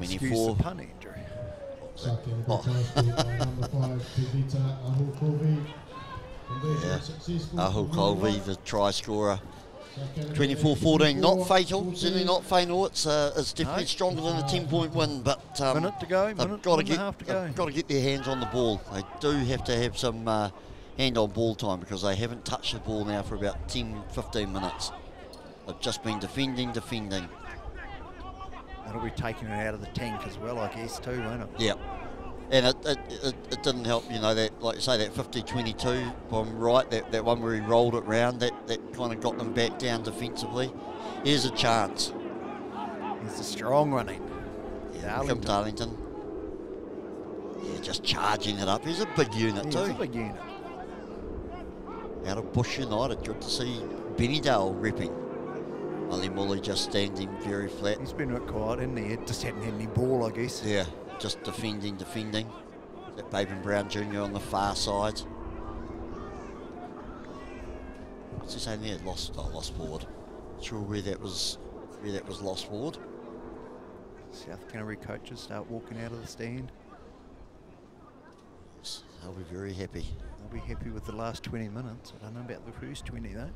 Excuse 24. the pun injury. South Canterbury Oh. tries to by number five, Pivita Yeah. Ahu from Colby, the try scorer. South Canterbury 24-14, not fatal, certainly not fatal. It's uh, it's definitely No. stronger than a 10-point win, but um, Minute to go, minute- got to minute and a get half to go. got to get their hands on the ball. They do have to have some uh, hand-on ball time because they haven't touched the ball now for about 10, 15 minutes. They've just been defending, defending. That'll be taking it out of the tank as well, I guess, too, won't it? Yeah. And it, it, it, it didn't help, you know, that like you say, that 50-22 from right, that, that one where he rolled it round, that, that kind of got them back down defensively. Here's a chance. He's a strong running. Yeah, Wickham Darlington. Yeah, just charging it up. He's a big unit He's too. a big unit. Out of Bush United, good to see Benneydale ripping. Ali Mully just standing very flat. He's been a bit quiet, isn't he? Just hadn't had any ball, I guess. Yeah, just defending, defending. That Baden Brown Jr. on the far side. What's he saying there? Lost, oh, lost forward. Sure where that was, where that was lost forward. South Canterbury coaches start walking out of the stand. Yes, I'll be very happy. They'll be happy with the last 20 minutes. I don't know about the first 20 though.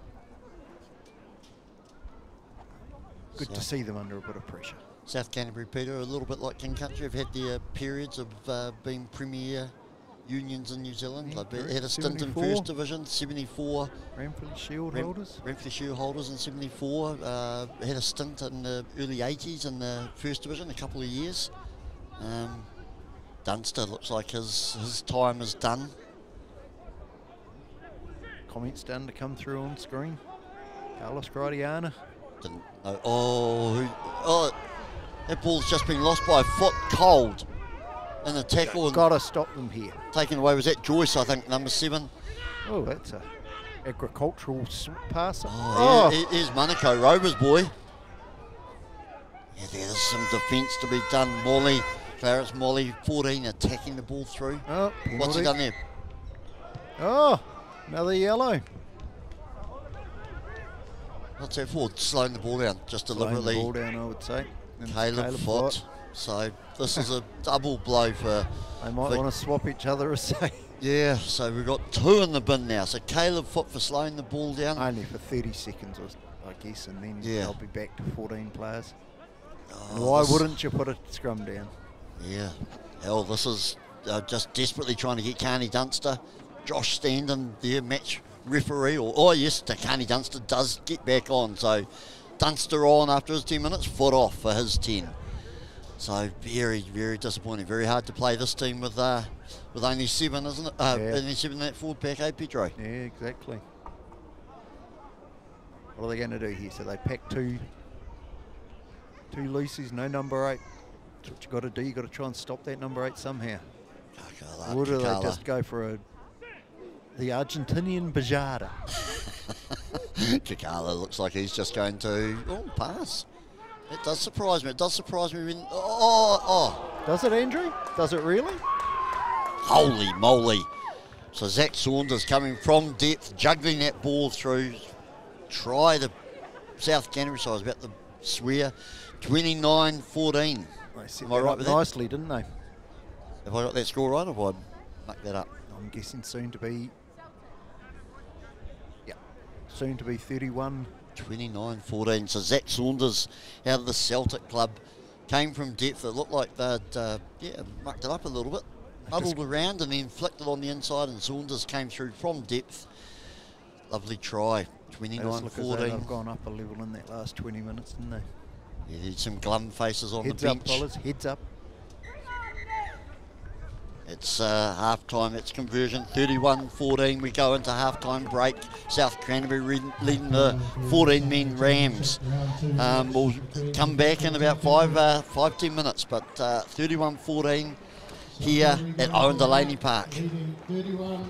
Good to see them under a bit of pressure. South Canterbury, Peter, a little bit like King Country, have had their periods of uh, being premier unions in New Zealand. Yeah, They've had a stint in First Division, 74. Ranfurly Shield Rem- holders. Ranfurly Shield holders in 74. Uh, had a stint in the early 80s in the First Division, a couple of years. Um, Dunster looks like his, his time is done. Comments starting to come through on screen. Carlos Gradiana. Didn't know. Oh, who, oh, that ball's just been lost by a foot cold in the tackle and Got to stop them here. taken away. Was that Joyce, I think, number seven? Oh, that's a agricultural passer. Oh, here- oh. here's Manukau Rovers, boy. Yeah, there's some defence to be done. Morley, Clarence Morley, 14, attacking the ball through. Oh, What's he done there? Oh, another yellow. What's that for? Slowing the ball down, just deliberately. Slowing the ball down, I would say. And it's Caleb, Foot. So this is a double blow for. They might for- want to swap each other a say. Yeah, so we've got two in the bin now. So Caleb Foot for slowing the ball down. Only for 30 seconds, I- I guess, and then Yeah. they'll be back to 14 players. Oh, why wouldn't you put a scrum down? Yeah. Hell, this is uh, just desperately trying to get Carney Dunster. Josh Standen, their match referee, or oh yes, Carney Dunster does get back on. So Dunster on after his 10 minutes, foot off for his 10. So very, very disappointing. Very hard to play this team with uh, with only seven, isn't it? Uh, Yeah. Only seven in that forward pack, eh, Pedro? Yeah, exactly. What are they going to do here? So they pack two, two loosies, no number eight. That's what you got to do. You got to try and stop that number eight somehow. Or do they just go for a the Argentinian Bajada? Kakala looks like he's just going to oh, pass. It does surprise me. It does surprise me when oh, oh oh Does it, Andrew? Does it really? holy moly! So Zach Saunders coming from depth, juggling that ball through. Try the South Canterbury side. I was about to swear. 29-14. They Am I right with that? nicely, didn't they? Have I got that score right, or have I mucked that up? I'm guessing soon to be. Soon to be 31. 29-14. So Zach Saunders out of the Celtic club came from depth. It looked like they'd uh, yeah mucked it up a little bit, muddled around and then flicked it on the inside. And Saunders came through from depth. Lovely try. They just look as though 29-14. they've gone up a level in that last 20 minutes, didn't they? Yeah, there's some glum faces on Heads the up, bench. fellas. Heads up. It's uh, half-time, it's conversion, 31-14. We go into half-time break. South Cranberry leading the 14-men Rams. Um, we'll come back in about five, uh, five ten minutes, but 31-14 uh, here at Owen Delany Park. 31-14.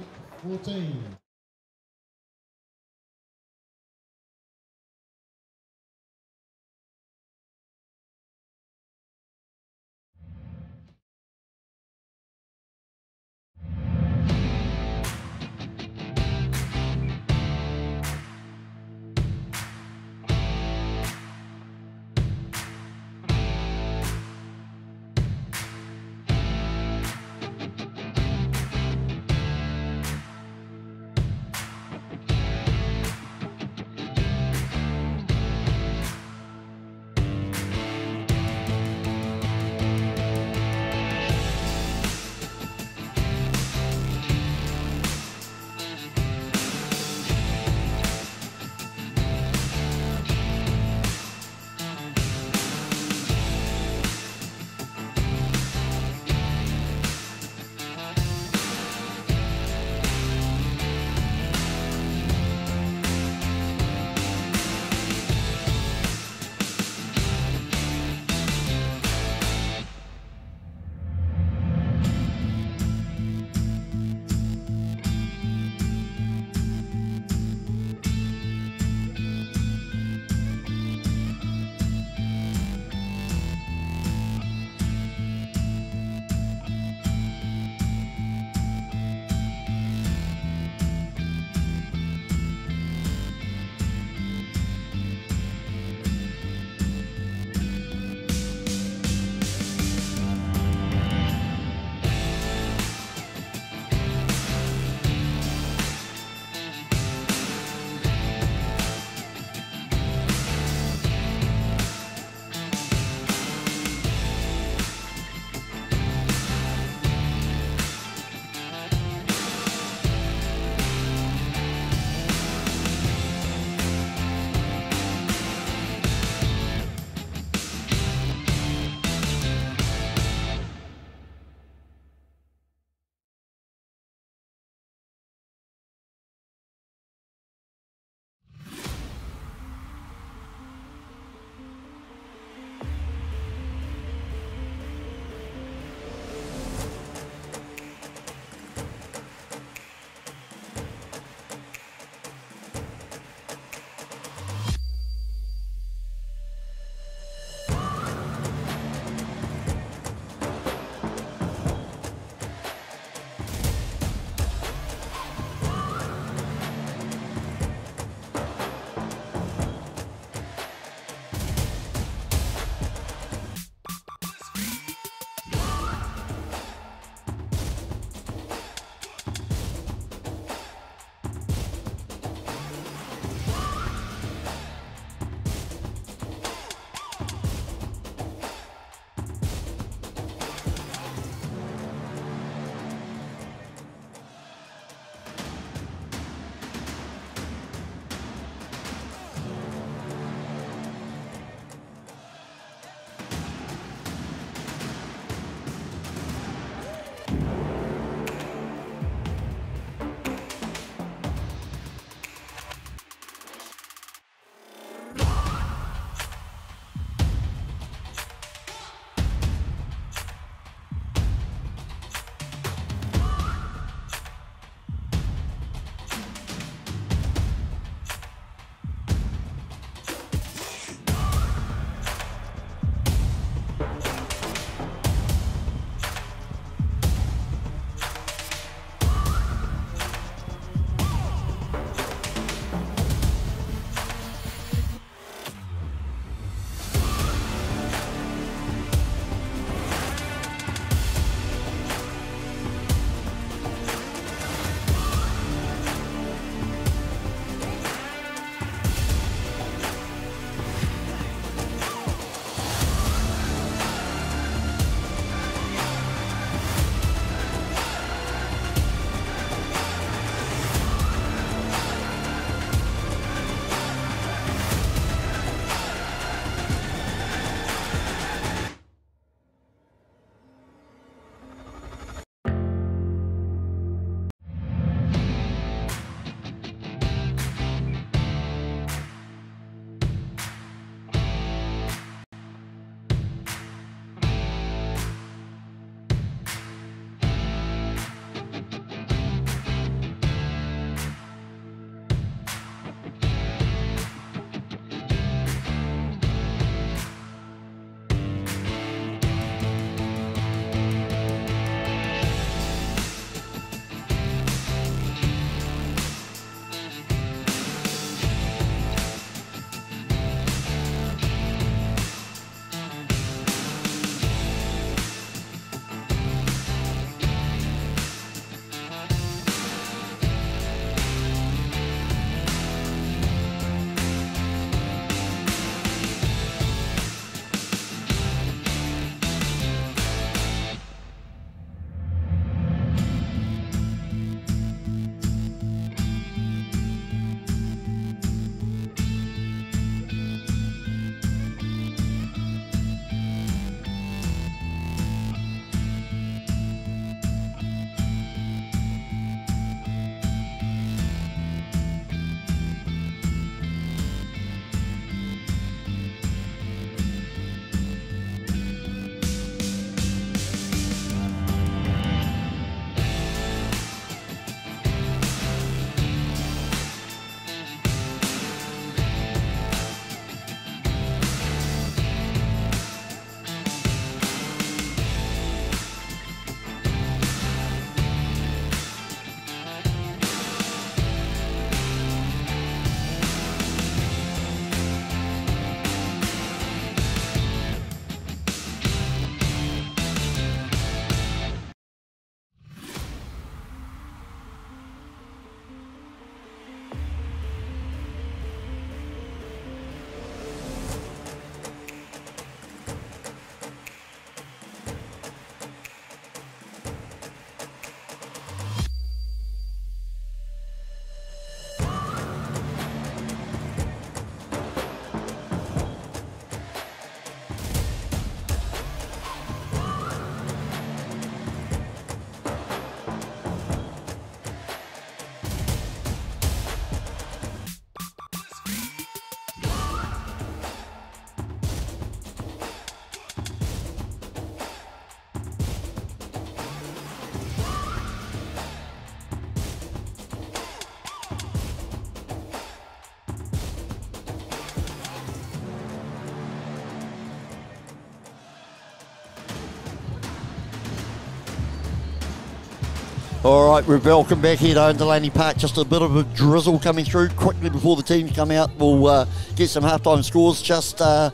All right, we're welcome back here to Delany Park. Just a bit of a drizzle coming through quickly before the teams come out. We'll uh, get some halftime scores. Just uh,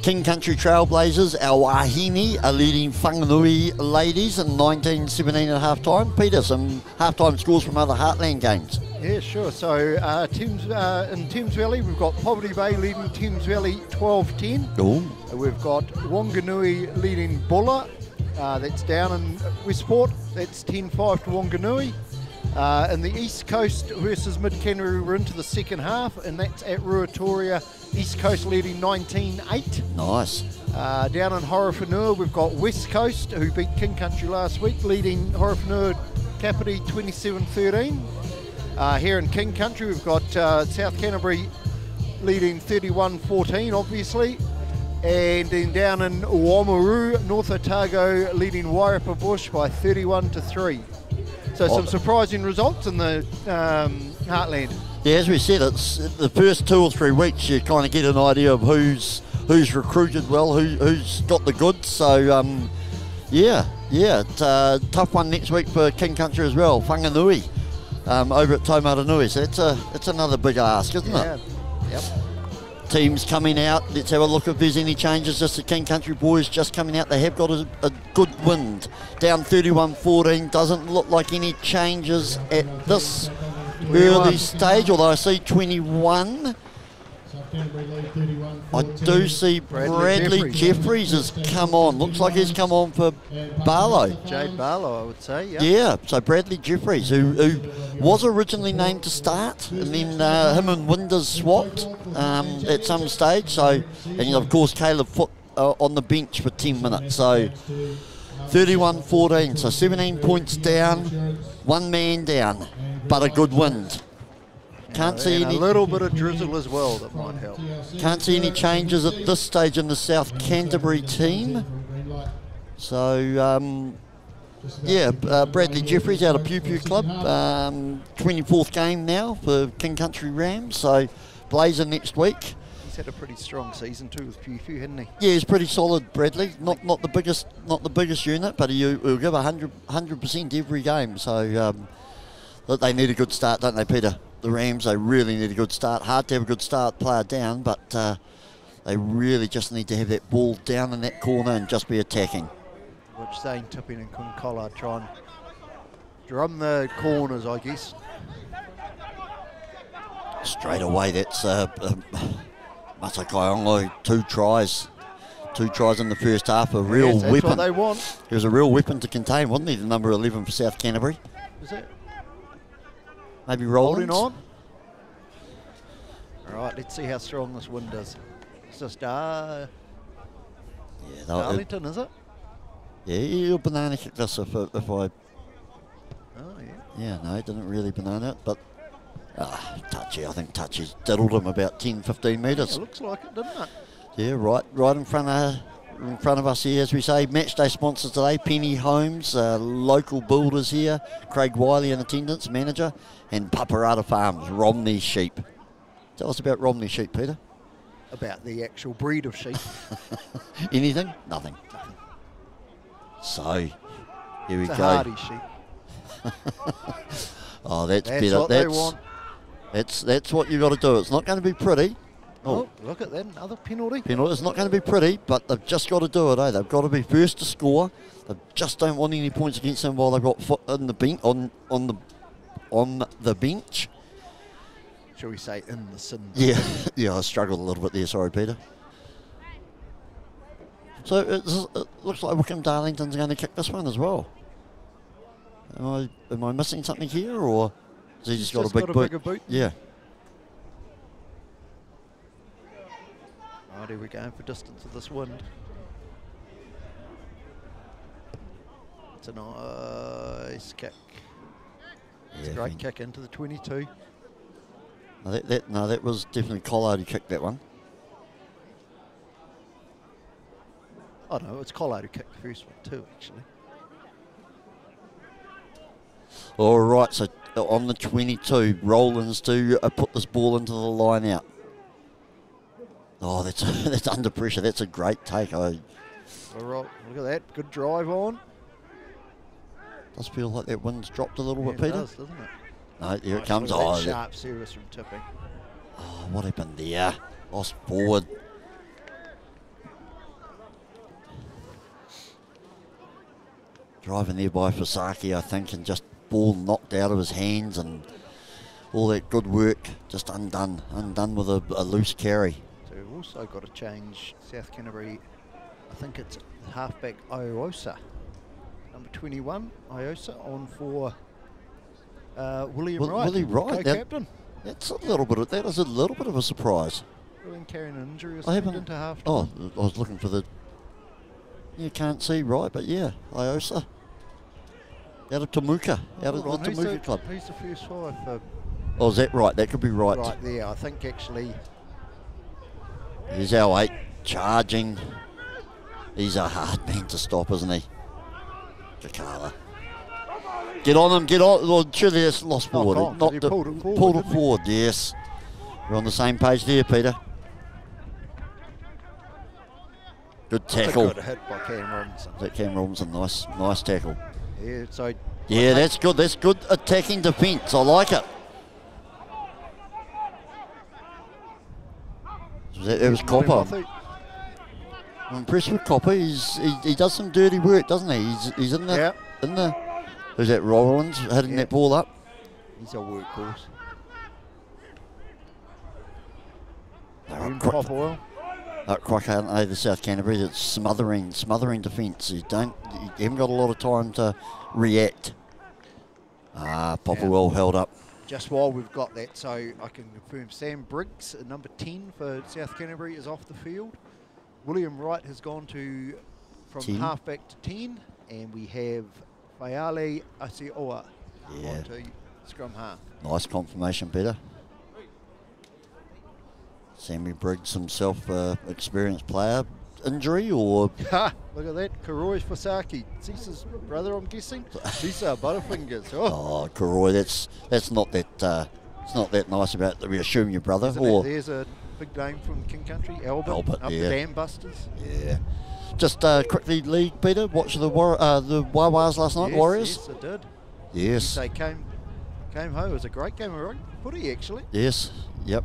King Country Trailblazers, our Wahine are leading Whanganui ladies in 1917 at halftime. Peter, some halftime scores from other Heartland games. Yeah, sure. So uh, Thames, uh, in Thames Valley, we've got Poverty Bay leading Thames Valley 12-10. Oh, We've got Wanganui leading Buller. Uh, that's down in Westport. That's 10-5 to Wanganui. Uh, in the East Coast versus Mid Canterbury, we're into the second half, and that's at Ruatoria. East Coast leading 19-8. nice. Uh, down in Horowhenua, we've got West Coast, who beat King Country last week, leading Horowhenua Kapiti 27-13. Uh, here in King Country, we've got uh, South Canterbury leading 31-14, obviously. And then down in Oamaru, North Otago leading Wairarapa Bush by 31 to 3. So some Oh. surprising results in the um, Heartland. Yeah, as we said, it's the first two or three weeks you kind of get an idea of who's who's recruited well, who, who's got the goods. So, um, yeah, yeah, a tough one next week for King Country as well. Whanganui um, over at Taumarunui. So it's a it's another big ask, isn't Yeah. it? Yep. Teams coming out. Let's have a look if there's any changes. Just the King Country boys just coming out. They have got a, a good wind. Down 31-14. Doesn't look like any changes at this early stage. Although I see 21. South Canterbury lead 31 I do see Bradley Bradley, Jeffries. Has come on. Looks like he's come on for Barlow. Jade Barlow, I would say. Yeah. Yeah, so Bradley Jeffries, who, who was originally named to start, and then uh, him and Winders swapped um, at some stage. So, and of course Caleb Foot uh, on the bench for 10 minutes. So 31-14, so 17 points down, one man down, but a good wind. Can't see And a any. little bit of drizzle as well that might help. Can't see any changes at this stage in the South Canterbury team. So, um, yeah, uh, Bradley Jeffries out of Piopio Club, um, 24th game now for King Country Rams. So, Blazer next week. He's had a pretty strong season too with Piopio, hasn't he? Yeah, he's pretty solid, Bradley. Not not the biggest not the biggest unit, but he, will give 100 percent every game. So, um, that they need a good start, don't they, Peter? The Rams, they really need a good start. Hard to have a good start, player down, but uh, they really just need to have that ball down in that corner and just be attacking. Which Zane Tipping and Kun Collard try and drum the corners, I guess. Straight away, that's uh, um, Matakaiongo, two tries. Two tries in the first half, a real Yes, that's weapon. what they want. He was a real weapon to contain, wasn't he? The number 11 for South Canterbury. Is it Maybe holding Rollins. on? All right, let's see how strong this wind is. It's just uh, Yeah, Darlington, is it? yeah, he'll banana kick this if, if I. Oh yeah. Yeah, no, didn't really banana it, but. Ah, touchy. I think touchy's diddled him about 10, 15 metres. It looks like it, doesn't it? Yeah, right, right in front of in front of us here, as we say. Match day sponsors today: Penny Homes, uh, local builders here. Craig Wiley in attendance, manager, and Paparata Farms, Romney Sheep. Tell us about Romney Sheep, Peter. About the actual breed of sheep. Anything? Nothing. Nothing. So, here we It's a go. hardy sheep. Oh, that's, That's better. that's, that's that's what you've got to do. It's not going to be pretty. Oh, look at that, another penalty. Penalty. it's not going to be pretty, but they've just got to do it, eh? They've got to be first to score. They just don't want any points against them while they've got foot in the bench on on the on the bench. Shall we say in the sin? Yeah, yeah, I struggled a little bit there. Sorry, Peter. So it looks like Wickham Darlington's going to kick this one as well. Am I am I missing something here, or has he just got a big got a boot? bigger boot. Yeah. Right, here we go for distance of this wind. It's a nice kick. It's yeah a great kick into the 22. No, that, that, no, that was definitely Collard who kicked that one. Oh no, it's Collard who kicked the first one too, actually. All right, so on the 22, Rollins to uh, put this ball into the line out. Oh, that's that's under pressure. That's a great take. I, All right, look at that, good drive on. Does feel like that wind's dropped a little Yeah, bit, it Peter? does, doesn't it? No, here it comes. Oh, sharp service from tipping. oh, what happened there? Lost forward. Driving there by Fasaki, I think, and just ball knocked out of his hands and all that good work just undone, undone with a, a loose carry. We've also got to change South Canterbury. I think it's halfback Iosa, number 21, Iosa, on for uh, William Will- Wright, Willie Wright, that- co-captain. That's a little bit. Of, that is a little bit of a surprise. William carrying an injury I haven't. into half Oh, I was looking for the. You can't see right, but yeah, Iosa. Out of Temuka, out of Hold the Temuka the, club. Who's the first five for Oh, is that right? That could be right. right there? I think actually Here's our eight charging. He's a hard man to stop, isn't he? Kakala. Get on him, get on. Oh, well, surely that's lost Knock forward. on, 'cause he pulled it forward, Pulled it forward, yes. We're on the same page there, Peter. Good that's a tackle. good hit by Cam Robinson. That Cam Robinson, nice, nice tackle. Yeah, so Yeah, that's good. That's good attacking defence. I like it. That was Copper. I'm impressed with Copper. He's, he, he does some dirty work, doesn't he? He's, he's in the Yeah. in the. Who's that? Rollins hitting Yeah. that ball up. He's a workhorse. They're up quick, Popwell. up quick, aren't they? The South Canterbury that's smothering, smothering defence. You don't, you haven't got a lot of time to react. Ah, Popperwell held up. Just while we've got that, so I can confirm Sam Briggs, uh, number 10 for South Canterbury, is off the field. William Wright has gone to from 10. halfback to 10, and we have Fayale Asioa Yeah. on to scrum half. Nice confirmation, Peter. Sammy Briggs himself, uh, experienced player. Injury or Ha! Look at that, Karoi Fasaki, Cesa's brother, I'm guessing. Cisa Butterfingers. Oh, oh, Karoi, that's that's not that uh, it's not that nice about that we assume your brother isn't it? or There's a big name from King Country, Albert, Albert, up yeah. the Dam Busters. yeah. Just uh, quickly, league Peter. Watch the war- uh, the Wawas last night, yes, Warriors. Yes, it did. Yes, They came came home. It was a great game of rugby footy, actually. yes, yep.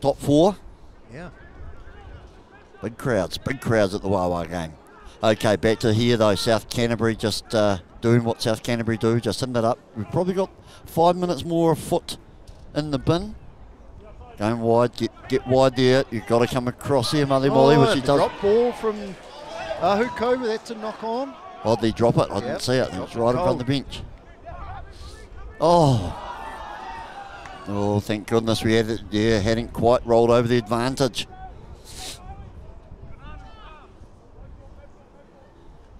Top four, Yeah. Big crowds, big crowds at the Wawa game. Okay, back to here though. South Canterbury just uh, doing what South Canterbury do, just hitting it up. We've probably got five minutes more a foot in the bin. Going wide, get get wide there. You've got to come across here, Molly Molly, which he does. Oh, Drop ball from Ahu Kova. That's a knock on. Oh, they drop it. I didn't see it. It was right in front of the bench. Oh. Oh, thank goodness we had it. Yeah, hadn't quite rolled over the advantage.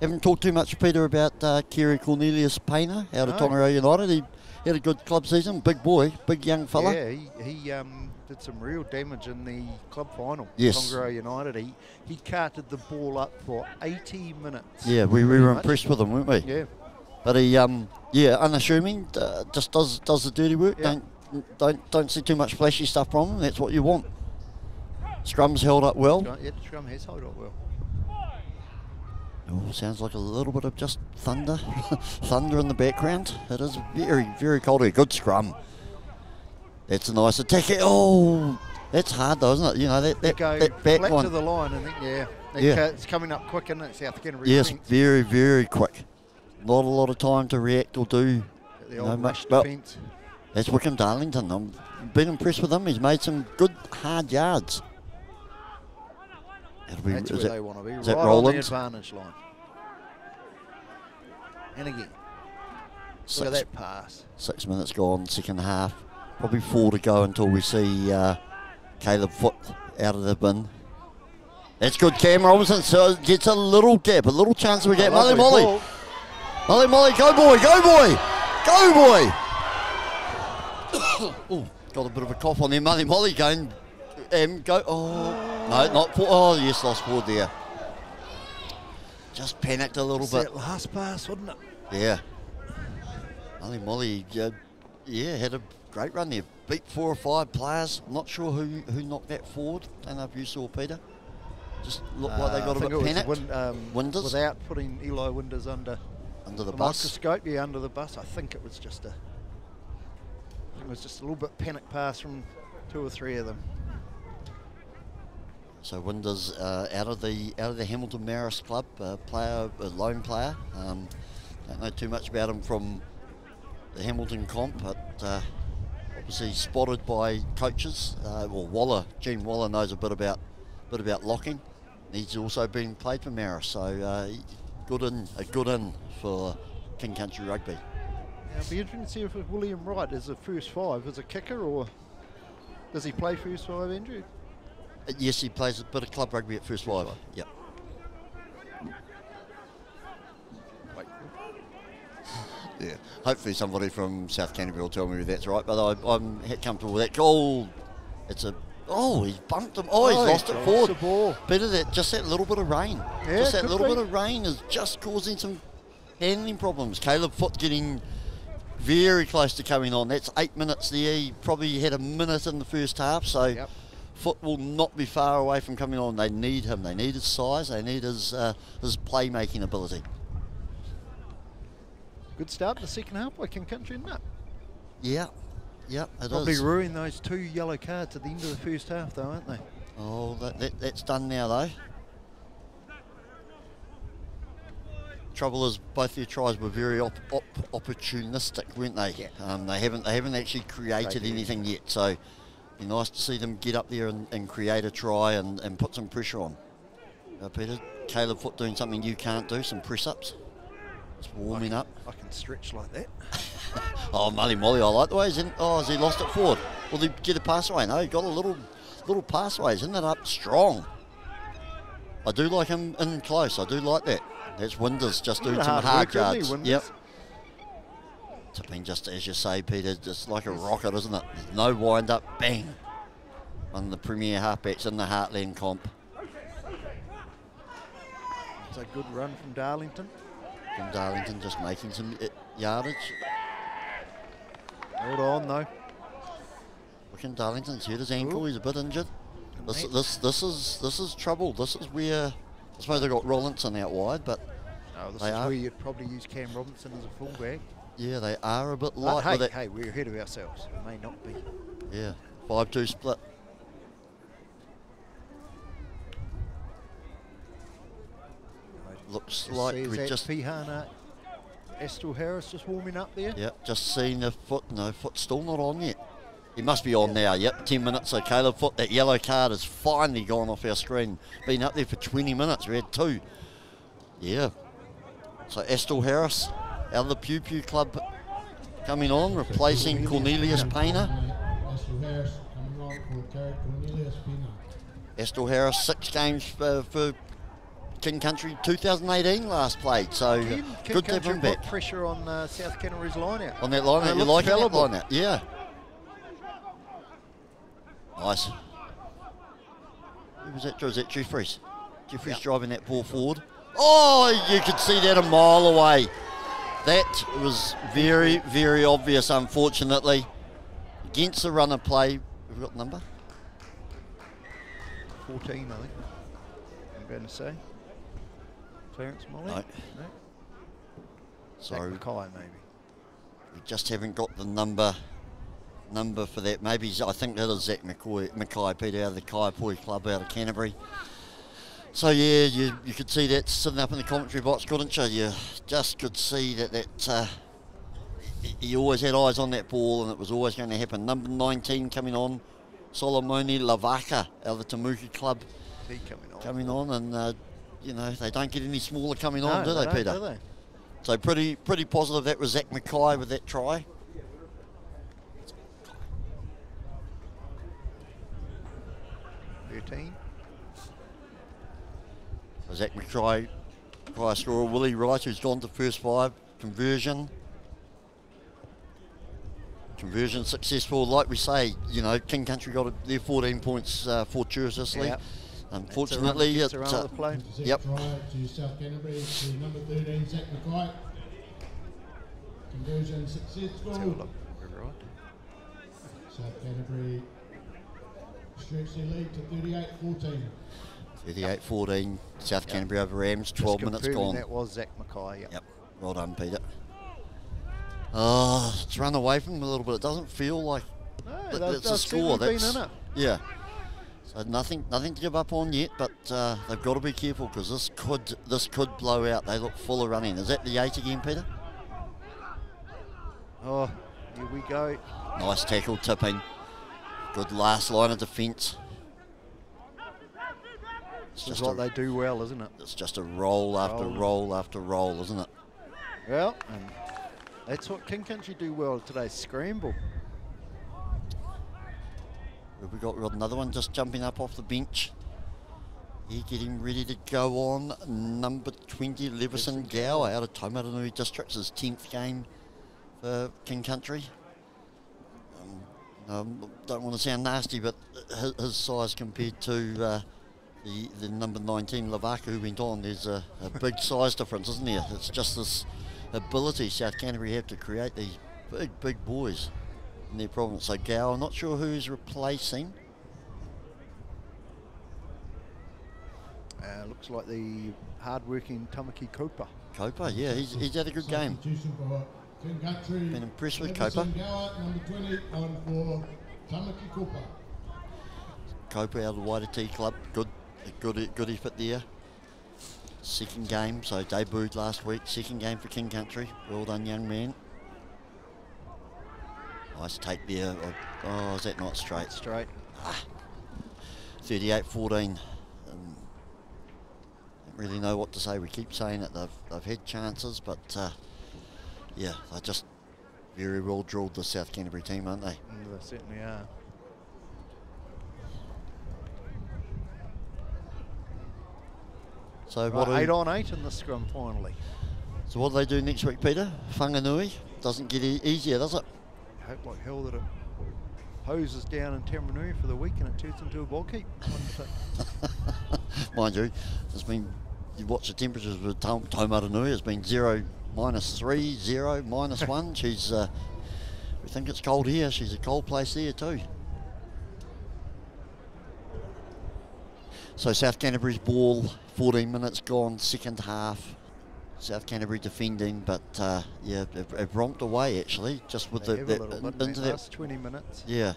Haven't talked too much, Peter, about uh, Kerry Cornelius Painter out of No. Tongariro United. He had a good club season. Big boy, big young fella. Yeah, he, he um, did some real damage in the club final. Yes. Tongariro United. He he carted the ball up for 80 minutes. Yeah, we, we were much. impressed with him, weren't we? Yeah. But he, um, yeah, unassuming, uh, just does does the dirty work. Yeah. Don't don't don't see too much flashy stuff from him. That's what you want. Scrums held up well. Yeah, Scrum has held up well. Oh, sounds like a little bit of just thunder, thunder in the background. It is very very cold here. Good scrum. That's a nice attack. Oh, that's hard though, isn't it? You know that that, go that back flat one. to the line, and then, yeah, Yeah. it's coming up quick, isn't it? South Canterbury. yes, very very quick. Not a lot of time to react or do. The old much- rush well, defence. That's Wickham Darlington. I've been impressed with him. He's made some good hard yards. That'll be, That's is where that- they want to be, is right that on the advantage line. And again, six, look at that pass. six minutes gone, second half. Probably four to go until we see uh, Caleb Foot out of the bin. That's good. Cam Robinson so gets a little gap, a little chance we get. Molly Molly. ball. Molly Molly, go boy, go boy, go boy. oh, got a bit of a cough on there. Molly Molly going, um, go. Oh, no, not for. Oh, yes, lost forward there. Just panicked a little bit. that last pass, wasn't it? Yeah. Molly Molly, uh, yeah, had a great run there. Beat four or five players. I'm not sure who who knocked that forward. Don't know if you saw Peter. Just looked like they Uh, got I a bit panicked. Win, um, Winders? Without putting Eli Winders under. under the The bus. microscope, yeah, under the bus. I think it was just a. I think it was just a little bit panic pass from two or three of them. So Winders uh, out of the out of the Hamilton Marist club, uh, player, a lone player. Um, don't know too much about him from the Hamilton comp, but uh, obviously spotted by coaches. Uh, well, Waller, Gene Waller knows a bit about bit about locking. He's also been played for Marist, so uh, good in a good in for King Country Rugby. Yeah, it'll be interesting to see if William Wright is the first five as a kicker or does he play first five, Andrew? Uh, yes, he plays a bit of club rugby at first five. Yep. Wait. Yeah, hopefully somebody from South Canterbury will tell me that's right, but I, I'm comfortable with that. Goal, it's a, oh, he's bumped him. Oh, he's Oh, lost he it forward. the ball. Bit of that, just that little bit of rain. Yeah, just that little be. bit of rain is just causing some handling problems. Caleb Foot getting very close to coming on. That's eight minutes there. He probably had a minute in the first half, so Yep. Foot will not be far away from coming on. They need him. They need his size. They need his uh, his playmaking ability. Good start in the second half by King Country, isn't it? Yeah, yeah, it Probably is. ruined those two yellow cards at the end of the first half, though, aren't they? Oh, that, that, that's done now though. Trouble is, both their tries were very op- op- opportunistic, weren't they? Yeah. Um, they haven't they haven't actually created anything yet. So, be nice to see them get up there and, and create a try and, and put some pressure on. Uh, Peter, Caleb Foot doing something you can't do, some press ups. It's warming up. I can stretch like that. Oh, Molly Molly, I like the way he's in. Oh, has he lost it forward? Will he get a pass away? No, he got a little little pass away. Isn't that up strong. I do like him in close. I do like that. That's Winders just doing some hard hard yards. Winders? Tipping just as you say, Peter, just like a rocket, isn't it? There's No wind up, bang. One of the premier halfbacks in the Heartland comp. It's a good run from Darlington. From Darlington just making some uh, yardage. Hold on, though. Looking Darlington's hurt his ankle. Ooh. He's a bit injured. This, this, this is this is trouble. This is where I suppose they got Rollinson out wide, but No, this is are- where you'd probably use Cam Robinson as a fullback. Yeah, they are a bit But light hey, with it. hey, we're ahead of ourselves. It may not be. Yeah, five-two split. Looks Just like we just Pihana Estel Harris just warming up there? Yep, just seen the foot. No foot still not on yet. He must be on now. Yep, ten minutes. So Caleb Foot, that yellow card has finally gone off our screen. Been up there for 20 minutes. We had two. Yeah. So Estel Harris out of the Piopio Club coming on, replacing Cornelius Painter. Esther Harris coming on for Carrick Cornelius Pina. Estel Harris, six games for, for King Country, 2018 last played. So Again, King good to have him back pressure on uh, South Canterbury's line out. on that line. And it You like that fallible. line out? Yeah. Nice. Who was that? Was that Jeffries? Jeffries driving that ball forward. Oh, you could see that a mile away. That was very, very obvious, unfortunately. Against the runner play. We've got the number. 14, I think. I'm going to say. Clarence Molly? No. No. Sorry, Mackay, maybe. we just haven't got the number number for that. Maybe I think that is Zach McCoy, Mackay, Peter out of the Kaiapoi Club out of Canterbury. So yeah, you you could see that sitting up in the commentary box, couldn't you? You just could see that that uh, you always had eyes on that ball, and it was always going to happen. Number 19 coming on, Solomoni Lavaka out of the Temuka Club he coming on? coming on, and uh, you know they don't get any smaller coming no, on, do they, don't, Peter? Do they? So pretty pretty positive that was Zach Mackay with that try. 13. So Zach Mackay, try scorer Willie Wright, who's gone to first five conversion. Conversion successful, like we say. You know, King Country got their 14 points uh, fortuitously. Yep. Unfortunately, it's it, a run, it's a run uh, of the play. Second Yep. try to South Canterbury to number 13, Zach McKay. Conversion Let's have a successful. look. Right. South Canterbury stretch their lead to 38-14. 38-14, South Canterbury over Rams. 12 Just minutes gone. That was Zach Mackay. Yep. Yep. Well done, Peter. Oh, it's run away from him a little bit. It doesn't feel like No, that- that's a score. That's, That's been in it. yeah. So nothing, nothing to give up on yet, but uh, they've got to be careful because this could, this could blow out. They look full of running. Is that the eight again, Peter? Oh, here we go. Nice tackle, tipping. Good last line of defence. It's just, what a, they do well, isn't it? it's just a roll after Roll. roll after roll, isn't it? Well, and that's what King Country do well today, scramble. We've got, we've got another one just jumping up off the bench. He getting ready to go on. Number 20, Leveson Gower out of Taumarunui District. His 10th game for King Country. Um, um, don't want to sound nasty, but his, his size compared to uh, the, the number 19, Lavaka, who went on, there's a, a big size difference, isn't there? It's just this ability South Canterbury have to create these big, big boys in their province. So Gower, not sure who's replacing. Uh, looks like the hard-working Tamaki Cooper. Copa, yeah, he's, he's had a good game. Substitution for Been impressed with Leveson Copa. Number 20 on for Tamaki Cooper. Copa out of the Waitete Club, good, good, good effort there. Second game, so debuted last week. Second game for King Country. Well done, young man. Nice take there. Oh, Oh, is that not straight? Straight. 38-14. Um, don't really know what to say. We keep saying that they've, they've had chances, but uh, yeah, they just very well drilled the South Canterbury team, aren't they? Mm, they certainly are. So what, eight do, on eight in the scrum finally. so what do they do next week, Peter? Whanganui doesn't get e- easier, does it? I hope like hell that it hoses down in Taumarunui for the week and it turns into a ball keep. Mind you, it's been you watch the temperatures with Tom. It's been zero, minus three, zero, minus one. She's uh, we think it's cold here. She's a cold place there too. So South Canterbury's ball, 14 minutes gone, second half. South Canterbury defending, but uh, yeah, they've, they've romped away actually, just with They the, the a little in- bit into that last 20 minutes. yeah.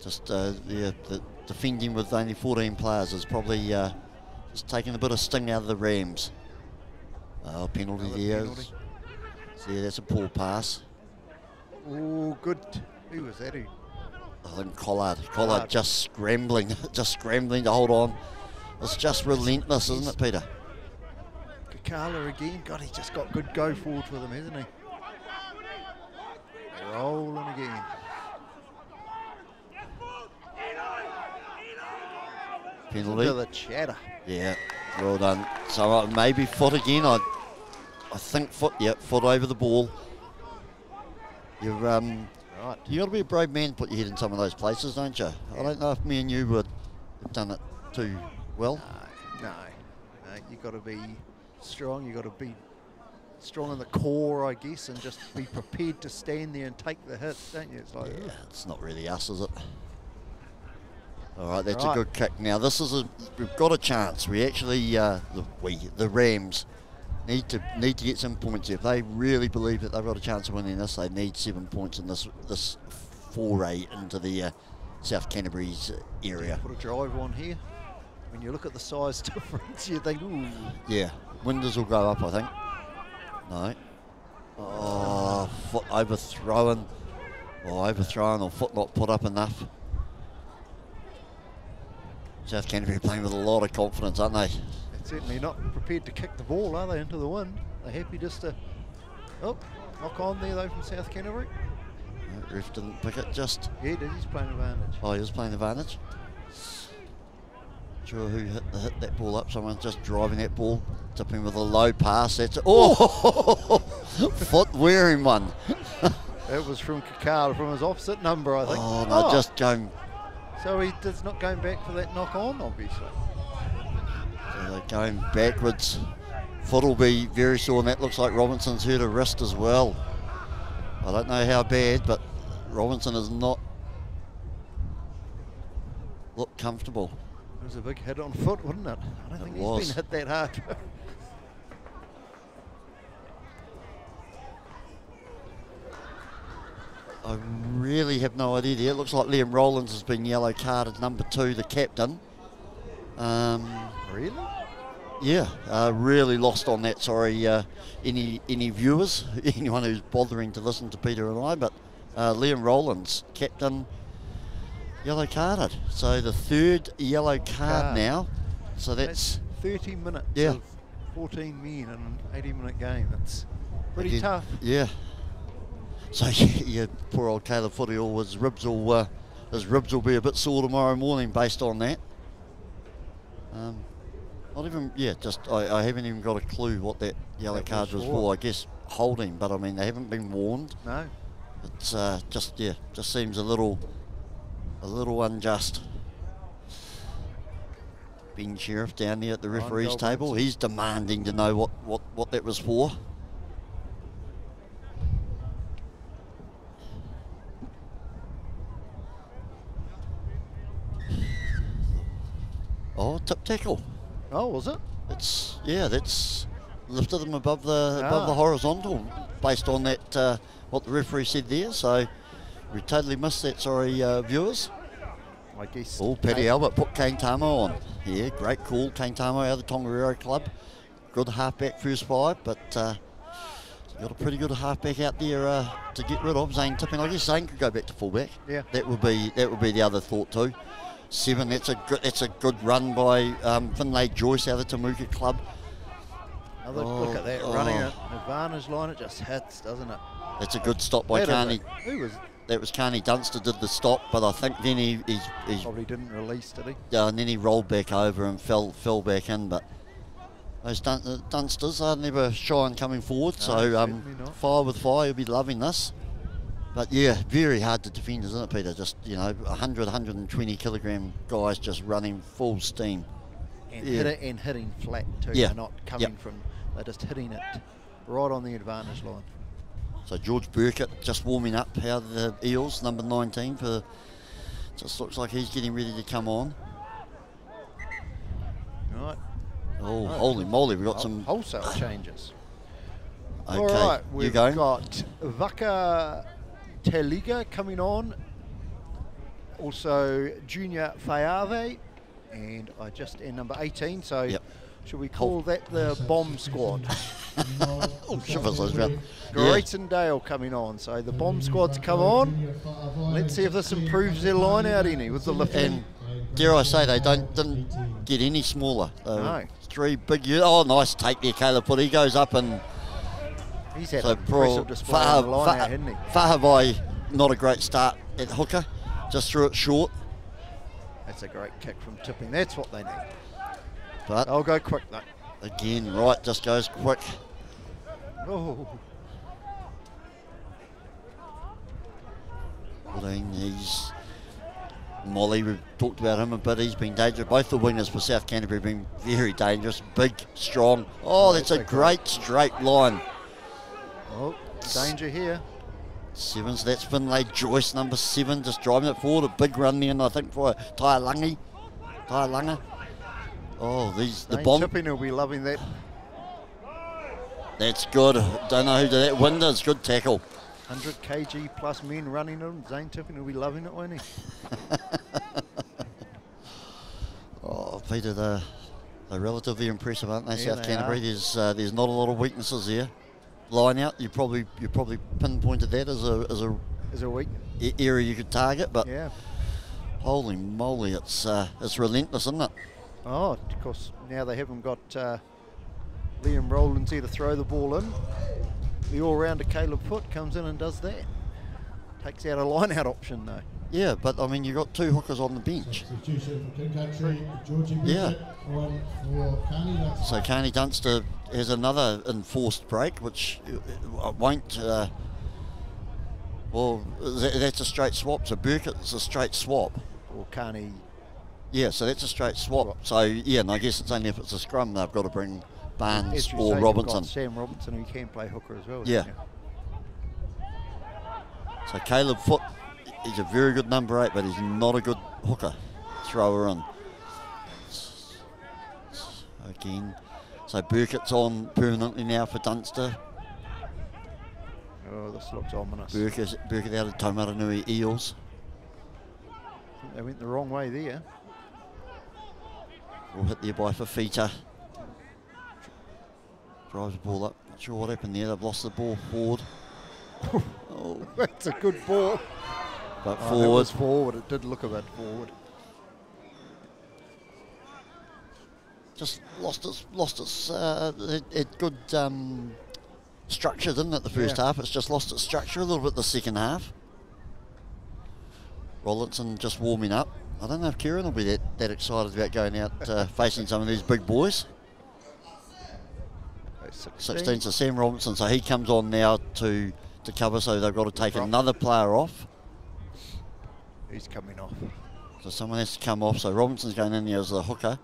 Just uh, yeah, the defending with only 14 players is probably uh, just taking a bit of sting out of the Rams. Oh, penalty Another there. penalty. So, yeah, that's a poor pass. Oh, good. Who was that? Who? I think Collard. Collard Collard. just scrambling, just scrambling to hold on. It's just relentless, isn't it, Peter? Kakala again. God, he's just got good go forward with him, hasn't he? Rolling again. Penalty. The chatter. Yeah, well done. So uh, maybe foot again. I, I think foot. Yeah, foot over the ball. You're um, Right. you got to be a brave man to put your head in some of those places, don't you? I don't know if me and you would have done it too well. No, no, no. You got to be strong. You got to be strong in the core, I guess, and just be prepared to stand there and take the hit, don't you? It's like, Yeah, it's not really us, is it? All right, that's Right. a good kick. Now this is a we've got a chance. We actually uh, the we the Rams need to need to get some points. If they really believe that they've got a chance of winning this, they need seven points in this this foray into the uh, South Canterbury's area. put a drive on here. When you look at the size difference, you think, ooh, Yeah, windows will go up. I think. No. Oh, foot overthrown. Or overthrown or foot not put up enough. South Canterbury playing with a lot of confidence, aren't they? they're certainly not prepared to kick the ball, are they, into the wind? They're happy just to, oh, knock on there though from South Canterbury. No, Ref didn't pick it, just. Yeah, it is. He's playing advantage. Oh, he was playing advantage. Sure who hit, hit that ball up. Someone's just driving that ball, tipping with a low pass. That's Oh! oh. foot wearing one. That was from Kakala, from his opposite number, I think. Oh, no, oh. just going So he does not going back for that knock on, obviously. So they're going backwards. Foot will be very sore, and that looks like Robinson's hurt a wrist as well. I don't know how bad, but Robinson is not look comfortable was a big hit on foot, wasn't it? I don't it think was. he's been hit that hard. I really have no idea there. It looks like Liam Rollins has been yellow carded, number two, the captain. Um, really? Yeah, uh, really lost on that. Sorry, uh, any any viewers, anyone who's bothering to listen to Peter and I, but uh, Liam Rollins, captain yellow carded. So the third yellow card Card. now. So that's, 30 minutes Yeah. of 14 men in an 80 minute game. That's pretty again- tough. Yeah. So yeah, poor old Caleb Footyall, his ribs will uh, his ribs will be a bit sore tomorrow morning based on that. Um, not even yeah, just I, I haven't even got a clue what that yellow That card was was for. for. I guess holding, but I mean they haven't been warned. No. It's uh, just yeah, just seems a little a little unjust. Ben Sheriff down there at the referees table, he's demanding to know what, what, what that was for. Oh, tip tackle. Oh, was it? It's yeah, that's lifted them above the above the Ah. horizontal based on that uh, what the referee said there. So we totally missed that. Sorry, uh, viewers. I guess. Oh, Paddy Albert put Kane Tamo on. Yeah, great call, Kane Tamo out of the Tongariro club. Good halfback first five, but uh, got a pretty good halfback out there uh, to get rid of. Zane Tipping. I guess Zane could go back to fullback. Yeah. That would be that would be the other thought too. Seven. That's a good. That's a good run by um, Finlay Joyce out of the Temuka club. Another Oh, look at that running oh. it. Advantage line, it just hits, doesn't it? That's a good stop by That Carney. Who was That was Carney Dunster did the stop, but I think then he he's, he's probably didn't release, did he? Yeah, and then he rolled back over and fell fell back in. But those dun- uh, Dunsters are never shy on coming forward. so um, fire with fire, you'll be loving this. But yeah, very hard to defend, isn't it, Peter? Just you know, 100, 120 kilogram guys just running full steam. And, Yeah. hit it, and hitting flat too. Yeah. They're not coming from, they're just hitting it right on the advantage line. So George Burkett just warming up out of the Eels, number 19 for. Just looks like he's getting ready to come on. Right. Oh, Oh. holy moly, we've got Whol- some. wholesale changes. Okay, All right, you we've go. got Vaka Teliga coming on. Also Junior Fayave, and I just and number 18. So Yep. should we call that the bomb squad? Oh, shivers those round. Yeah. Dale coming on. So the bomb squad's come on. Let's see if this improves their line out any with the lifting. And dare I say they don't didn't get any smaller. They No. Three big. Oh, nice take there, Caleb. But he goes up and He's had so an impressive display the line out, hasn't he? Not a great start at hooker. Just threw it short, That's a great kick from tipping. That's what they need. but I'll go quick though. Again, right, just goes quick. Oh, He's Molly. We've talked about him a bit. He's been dangerous. Both the wingers for South Canterbury have been very dangerous. Big, strong. Oh, that's a great straight line. oh, danger here. Sevens, that's Finlay Joyce, number seven, just driving it forward. A big run there, and I think for Ty Lungy. Oh, these the Dane bomb. Tipping will be loving that. That's good. Don't know who did that. Winders, good tackle. 100 kg plus men running them. Zane Tipping will be loving it, won't he? Oh, Peter, they're, they're relatively impressive, aren't they? Yeah, South they Canterbury. are. There's uh, there's not a lot of weaknesses there. Line out, you probably you probably pinpointed that as a as a Is a week. a- area you could target, but Yeah. holy moly, it's uh, it's relentless, isn't it? Oh, of course, now they haven't got uh, Liam Rowlands here to throw the ball in. The all-rounder Caleb Foot comes in and does that. Takes out a line-out option though. Yeah, but I mean, you've got two hookers on the bench. Substitution for King Country, Georgie Yeah. Burkett for Carney. So Carney Dunster has another enforced break, which uh, won't. Uh, well, that's a straight swap. So Burkett's a straight swap. Or Carney. Yeah, so that's a straight swap. So yeah, and I guess it's only if it's a scrum they've got to bring Barnes or say, Robinson. Sam Robinson who can play hooker as well. Yeah. So Caleb Foot, he's a very good number eight, but he's not a good hooker thrower in. Again, so Burkett's on permanently now for Dunster. Oh, this looks ominous. Burkett, Burkett out of Taumarunui Eels. They went the wrong way there. Will hit there by Fafita. Drives the ball up. Not sure what happened there. They've lost the ball forward. oh, That's a good ball. but Oh, forward. was forward. It did look a bit forward. just lost its lost its uh, it, it good um, structure, didn't it? The first Yeah. half, it's just lost its structure a little bit. The second half. Rollinson just warming up. I don't know if Kieran will be that, that excited about going out uh, facing some of these big boys. Okay, 16 to Sam Robinson, so he comes on now to to cover. So they've got to take Right. another player off. He's coming off. So someone has to come off. So Robinson's going in there as the hooker.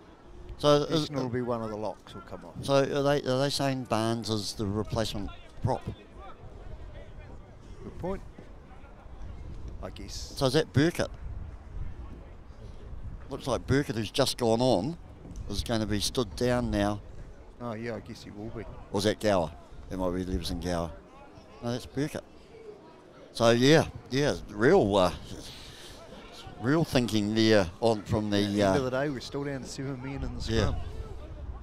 So is, Easton will be one of the locks will come off. so are they are they saying Barnes is the replacement prop? Good point. I guess. So is that Burkett? Looks like Burkett, who's just gone on, is going to be stood down now. Oh yeah, I guess he will be. Or is that Gower? It might be Leveson Gower. No, that's Burkett. So yeah, yeah, real, uh, real thinking there on from the At the end of uh, the day, we're still down to seven men in the scrum. Yeah.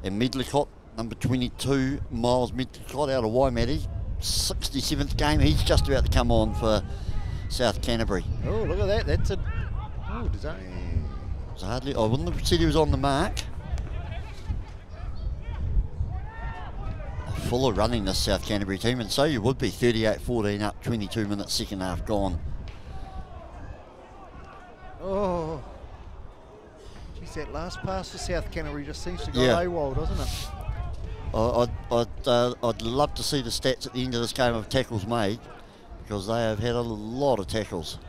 and Medlicott, number 22, Miles Medlicott out of Waimate, 67th game. He's just about to come on for South Canterbury. Oh, look at that. That's a. Oh, design. It's hardly. I wouldn't have said he was on the mark. Full of running this South Canterbury team, and so you would be 38-14 up, 22 minutes, second half gone. Oh. Geez, that last pass for South Canterbury just seems to go Yeah. AWOL, doesn't it? I'd, I'd, uh, I'd love to see the stats at the end of this game of tackles made, because they have had a lot of tackles.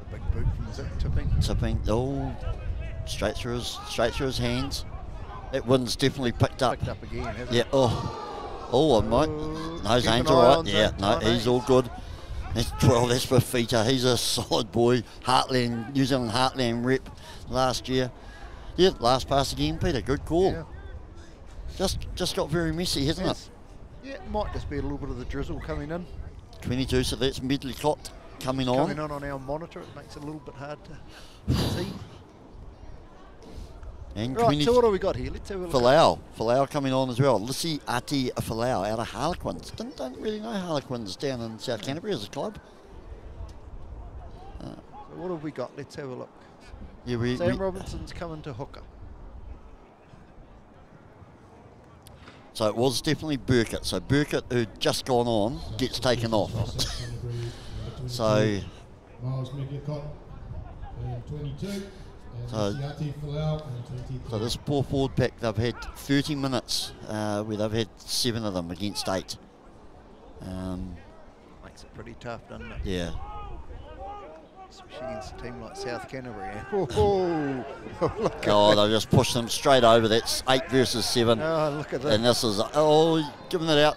A big boot from Zip tipping. Tipping, oh, straight through his, straight through his hands. That wind's definitely picked up. Picked up again, hasn't Yeah. it? Oh, oh, I might. No, Zane's an all right. Yeah, no, he's all good. That's 12. That's for Fita. He's a solid boy. Heartland, New Zealand Heartland rep last year. Yeah, last pass again, Peter. Good call. Yeah. Just, just got very messy, hasn't Yes. Yeah, it might just be a little bit of the drizzle coming in. 22. So that's Medlicott coming on. Coming on on our monitor, it makes it a little bit hard to see. And Right, 20. so what do we got here? Let's have a look. Falau, Falau coming on as well. Lissi Ati Falau out of Harlequins. Don't, don't really know Harlequins down in South hmm. Canterbury as a club. So what have we got? Let's have a look. Yeah, we, Sam we- Robinson's coming to hooker. so it was definitely Burkett. So Burkett, who'd just gone on, gets taken off. South Canterbury, number So Miles Medlicott, uh, 22, and So- Siati Falau, and 23. So this poor forward pack, they've had 30 minutes uh, where they've had seven of them against eight. Um, Makes it pretty tough, doesn't it? yeah. Especially against a team like South Canterbury. eh? Oh, oh, look at Oh, that. they just pushed them straight over. That's eight versus seven. Oh, look at that. And this is oh, giving it out.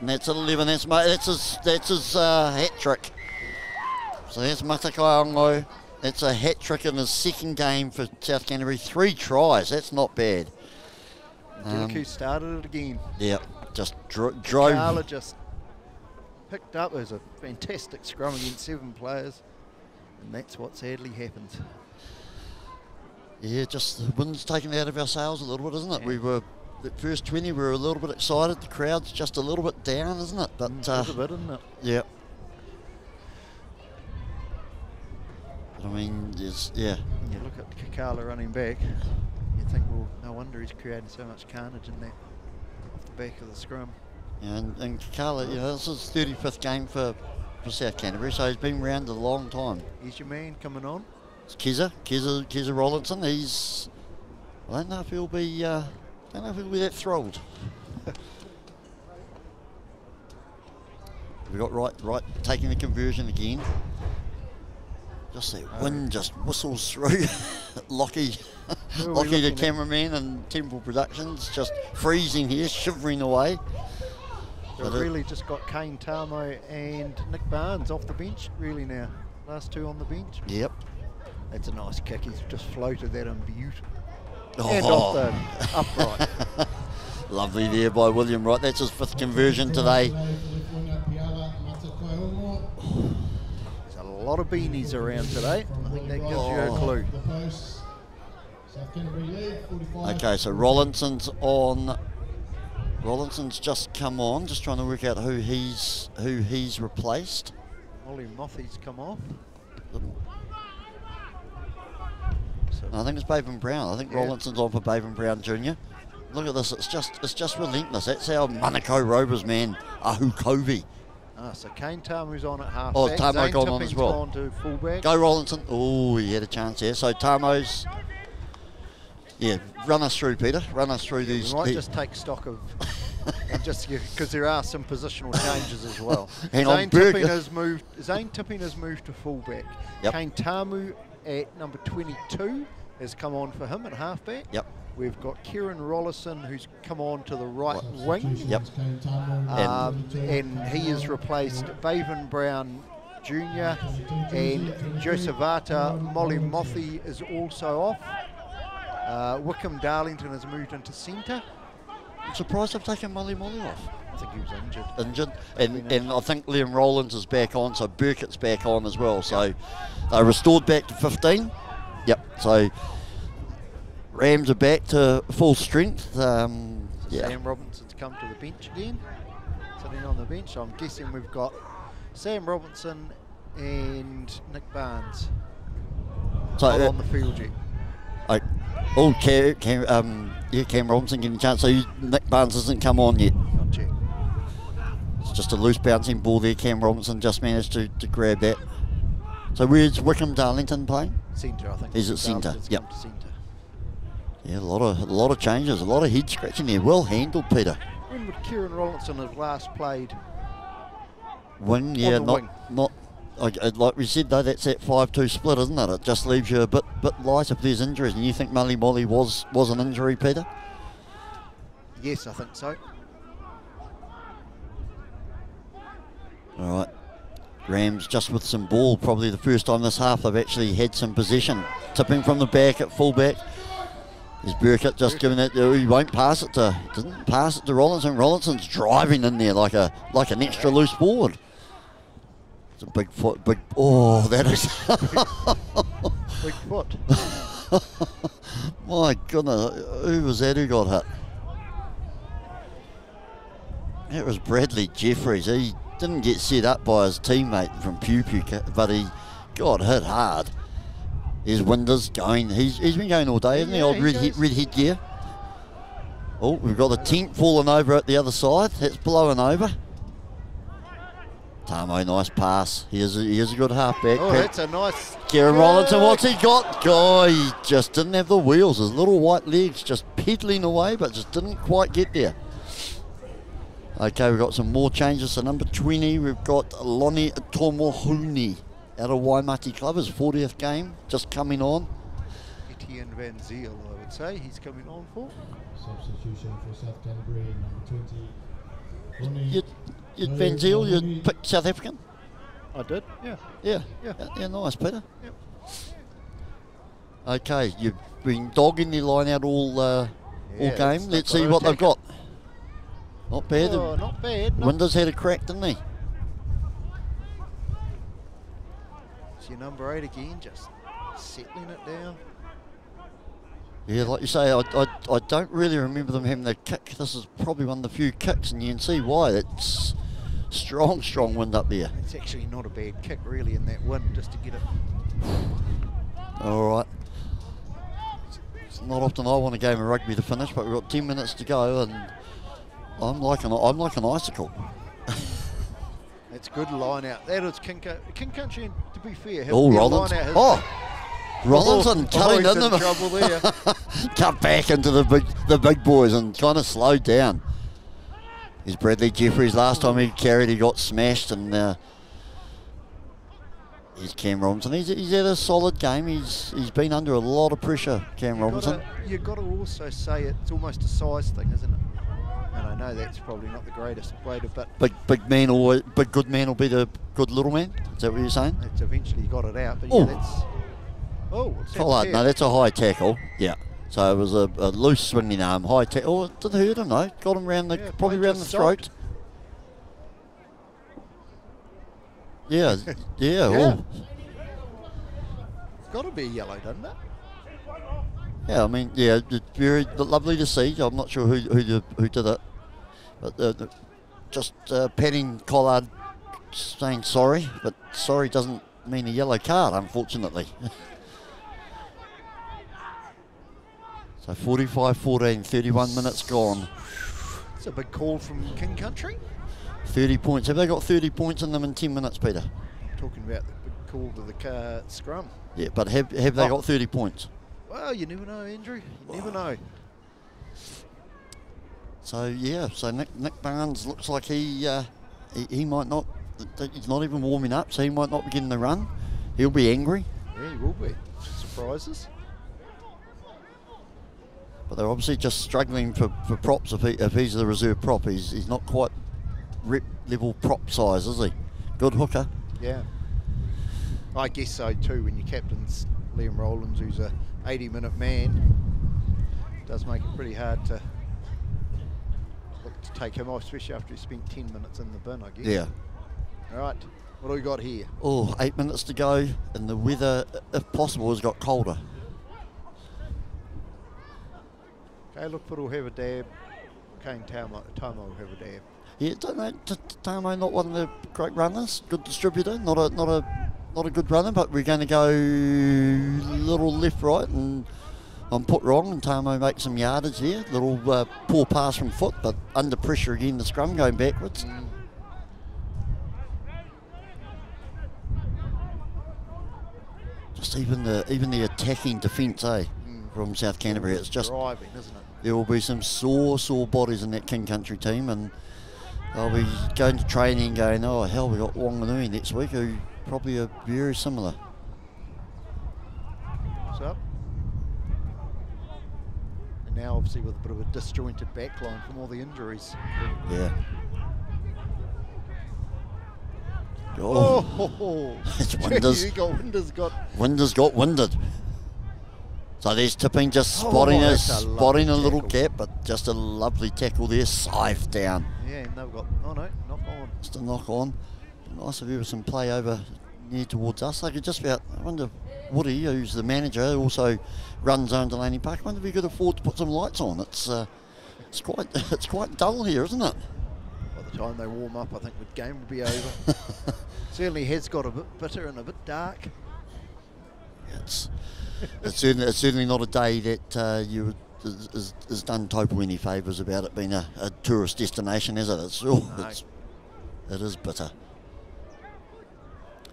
And that's eleven. That's Ma- that's his that's his uh, hat trick. So that's Matakaongo. That's a hat trick in the second game for South Canterbury. Three tries. That's not bad. Um, Gilliku started it again. yeah, just dro- drove. Carla just picked up. It was a fantastic scrum against seven players. And that's what sadly happens. Yeah, just the wind's taken out of our sails a little bit, isn't it? Yeah. We were the first twenty. We were a little bit excited. The crowd's just a little bit down, isn't it? But Mm, uh, a bit, isn't it? yeah. But I mean, there's yeah. You look at Kakala running back, you think, well, no wonder he's creating so much carnage in that off the back of the scrum. Yeah, and, and Kakala, you know, this is his 35th game for, for South Canterbury, so he's been around a long time. Here's your man coming on. It's Keza, Keza, Keza Rollinson. He's, I don't know if he'll be, uh, don't know if he'll be that thrilled. we got right, right, taking the conversion again. Just that oh. wind just whistles through. Lockie, Lockie the at? cameraman and Temple Productions, just freezing here, shivering away. It- really just got Kane Tamo and Nick Barnes off the bench, really now. Last two on the bench. Yep. That's a nice kick. He's just floated that in beauty. Oh. And off oh. the upright. Lovely there by William Wright. That's his fifth conversion today. Left winger Piala lot of beanies around today. I think that gives you a Oh. clue. The post. South Canterbury lead, 45. Okay, so Rollinson's on. Rollinson's just come on. Just trying to work out who he's who he's replaced. Molly Mothy's come off. So I think it's Baden Brown. I think Yeah. Rollinson's on for Baden Brown Jr. Look at this. It's just it's just relentless. That's our Manukau Rovers man, Ahu Covey. Ah, so Kane Tamu's on at half Oh. Tamu gone on as well. gone to fullback. Go Rollinson. Oh, he had a chance there. So Tamo's. Yeah, run us through, Peter. Run us through these. We might the- just take stock of, just because there are some positional changes as well. Hang on, Zane Berg- Tipping has moved. Zane Tipping has moved to fullback. Yep. Kane Tamu at number 22 has come on for him at halfback. Yep. We've got Kieran Rollinson who's come on to the right wing. Yep. Um, and he has replaced Baden Brown Jr. and Josevata Molly Mothy is also off. Uh, Wickham Darlington has moved into centre. I'm surprised they've taken Molly Molly off. I think he was injured. Injured. And, and I think Liam Rollins is back on, so Burkett's back on as well. So they restored back to 15. Yep. So Rams are back to full strength. Um, yeah. Sam Robinson's come to the bench again, sitting on the bench. I'm guessing we've got Sam Robinson and Nick Barnes So, not uh, on the field yet. I, oh, Cam, Cam, um, yeah, Cam Robinson getting a chance. So Nick Barnes hasn't come on yet. Not yet. It's just a loose bouncing ball there. Cam Robinson just managed to, to grab that. So where's Wickham Darlington playing? Centre, I think. He's at centre, yep. Come to centre. Yeah, a lot of a lot of changes, a lot of head scratching there. Well handled, Peter. When would Kieran Rollinson have last played? Win, yeah, not wing. not like, like we said though. That's that five-two split, isn't it? It just leaves you a bit bit light if there's injuries. And you think Mully Molly was was an injury, Peter? Yes, I think so. All right. Rams just with some ball, probably the first time this half they've actually had some possession. Tipping from the back at fullback. Is Burkett just giving it? He won't pass it to. Doesn't pass it to Rollinson. Rollinson's driving in there like a like an extra loose board. It's a big foot. Big. Oh, that is. Big foot. My goodness, who was that who got hit? It was Bradley Jeffries. He didn't get set up by his teammate from Piopio, but he got hit hard. His Winders going. He's, he's been going all day, hasn't he? Old he red, goes- head, red headgear. Oh, we've got the tent falling over at the other side. It's blowing over. Tamo, nice pass. He is a, he is a good halfback. Oh, that's a nice. Kieran. Rollinson, what's he got? Guy, he just didn't have the wheels. His little white legs just pedaling away, but just didn't quite get there. Okay, we've got some more changes. So number 20, we've got Lonnie Tomohuni out of Waimate Club. His 40th game, just coming on. Etienne Van Ziel, I would say. He's coming on for. Substitution for South Canterbury, number 20. Ronnie You'd, you'd Van Ziel, you'd pick South African? I did, yeah. Yeah. Yeah. Yeah, nice, Peter. Yep. Okay, you've been dogging the line out all uh, Yeah, all game. Let's see what they've got. Not bad. Oh, not bad. Not Winders had a crack, didn't he? Your number eight again, just settling it down. Yeah, like you say, I, I, I don't really remember them having the kick. This is probably one of the few kicks, and you can see why. It's strong, strong wind up there. It's actually not a bad kick, really, in that wind, just to get it. All right. It's not often I want a game of rugby to finish, but we've got 10 minutes to go, and I'm like an, I'm like an icicle. It's good line out. That is King, King Country, to be fair, have Oh, Rollins. Oh, Rollinson Oh, cutting he's in in them. trouble there. Cut back into the big, the big boys and kind of slowed down. He's Bradley Jeffries. Last time he carried, he got smashed, and uh, he's Cam Robinson. He's, he's had a solid game. He's he's been under a lot of pressure, Cam Robinson. You've got to also say it's almost a size thing, isn't it? And I know that's probably not the greatest way to, but Big big man always, big good man will be the good little man. Is that what you're saying? it's eventually got it out. But yeah, that's. Oh, what's that no, that's a high tackle. Yeah. So it was a, a loose swinging arm, high tackle. Oh, it didn't hurt him though. Got him round the Yeah, probably played round the just throat. Yeah, yeah, Yeah. oh, got to be yellow, doesn't it? Yeah, I mean, yeah, it's very lovely to see. I'm not sure who who, did- who did it, but uh, just uh, petting Collard, saying sorry, but sorry doesn't mean a yellow card, unfortunately. so 45-14, 31 minutes gone. It's a big call from King Country. 30 points. Have they got 30 points in them in 10 minutes, Peter? Talking about the big call to the car scrum. Yeah, but have have they Oh. got 30 points? Well, you never know, Andrew. You never know. So yeah, so Nick, Nick Barnes looks like he, uh, he he might not. He's not even warming up, so he might not be getting the run. He'll be angry, Yeah, he will be. Surprises. but they're obviously just struggling for, for props. If, he, if he's the reserve prop, he's, he's not quite rep level prop size, is he? Good hooker. Yeah. I guess so too. When your captain's Liam Rowlands, who's a 80-minute man, does make it pretty hard to look to take him off, especially after he spent 10 minutes in the bin. I guess. Yeah. All right. What do we got here? Oh, eight minutes to go, and the weather, if possible, has got colder. Okay, look, but will have a dab. Kane Tamo, Tomo will have a dab. Yeah, don't know. Tamo not one of the great runners, good distributor, not a not a not a good runner, but we're going to go little left right, and I'm put wrong, and Tamo makes some yardage here. Little uh, poor pass from foot, but under pressure again. The scrum going backwards. Just even the even the attacking defence, eh, from South Canterbury. It's just driving, isn't it? there will be some sore, sore bodies in that King Country team, and they'll be going to training going, oh hell, we got Wanganui next week, who probably a very similar. What's up? And now, obviously, with a bit of a disjointed backline from all the injuries. Yeah. Oh, Oh. It's Gee, Winders. got Winders got Winders got winded. So there's tipping just Oh, spotting a a spotting a little gap, but just a lovely tackle there, scythe down. yeah, and they've got oh no, knock on. Just a knock on. Nice of you with some play over near towards us. I could just about I wonder Woody, who's the manager, who also runs Owen Delany Park. I wonder if he could afford to put some lights on. It's uh, it's quite it's quite dull here, isn't it? By the time they warm up, I think the game will be over. Certainly has got a bit bitter and a bit dark. It's it's certainly, it's certainly not a day that uh, you would, is, is, is done Taupo any favours about it being a, a tourist destination, is it? It's, oh, No. it's it is bitter.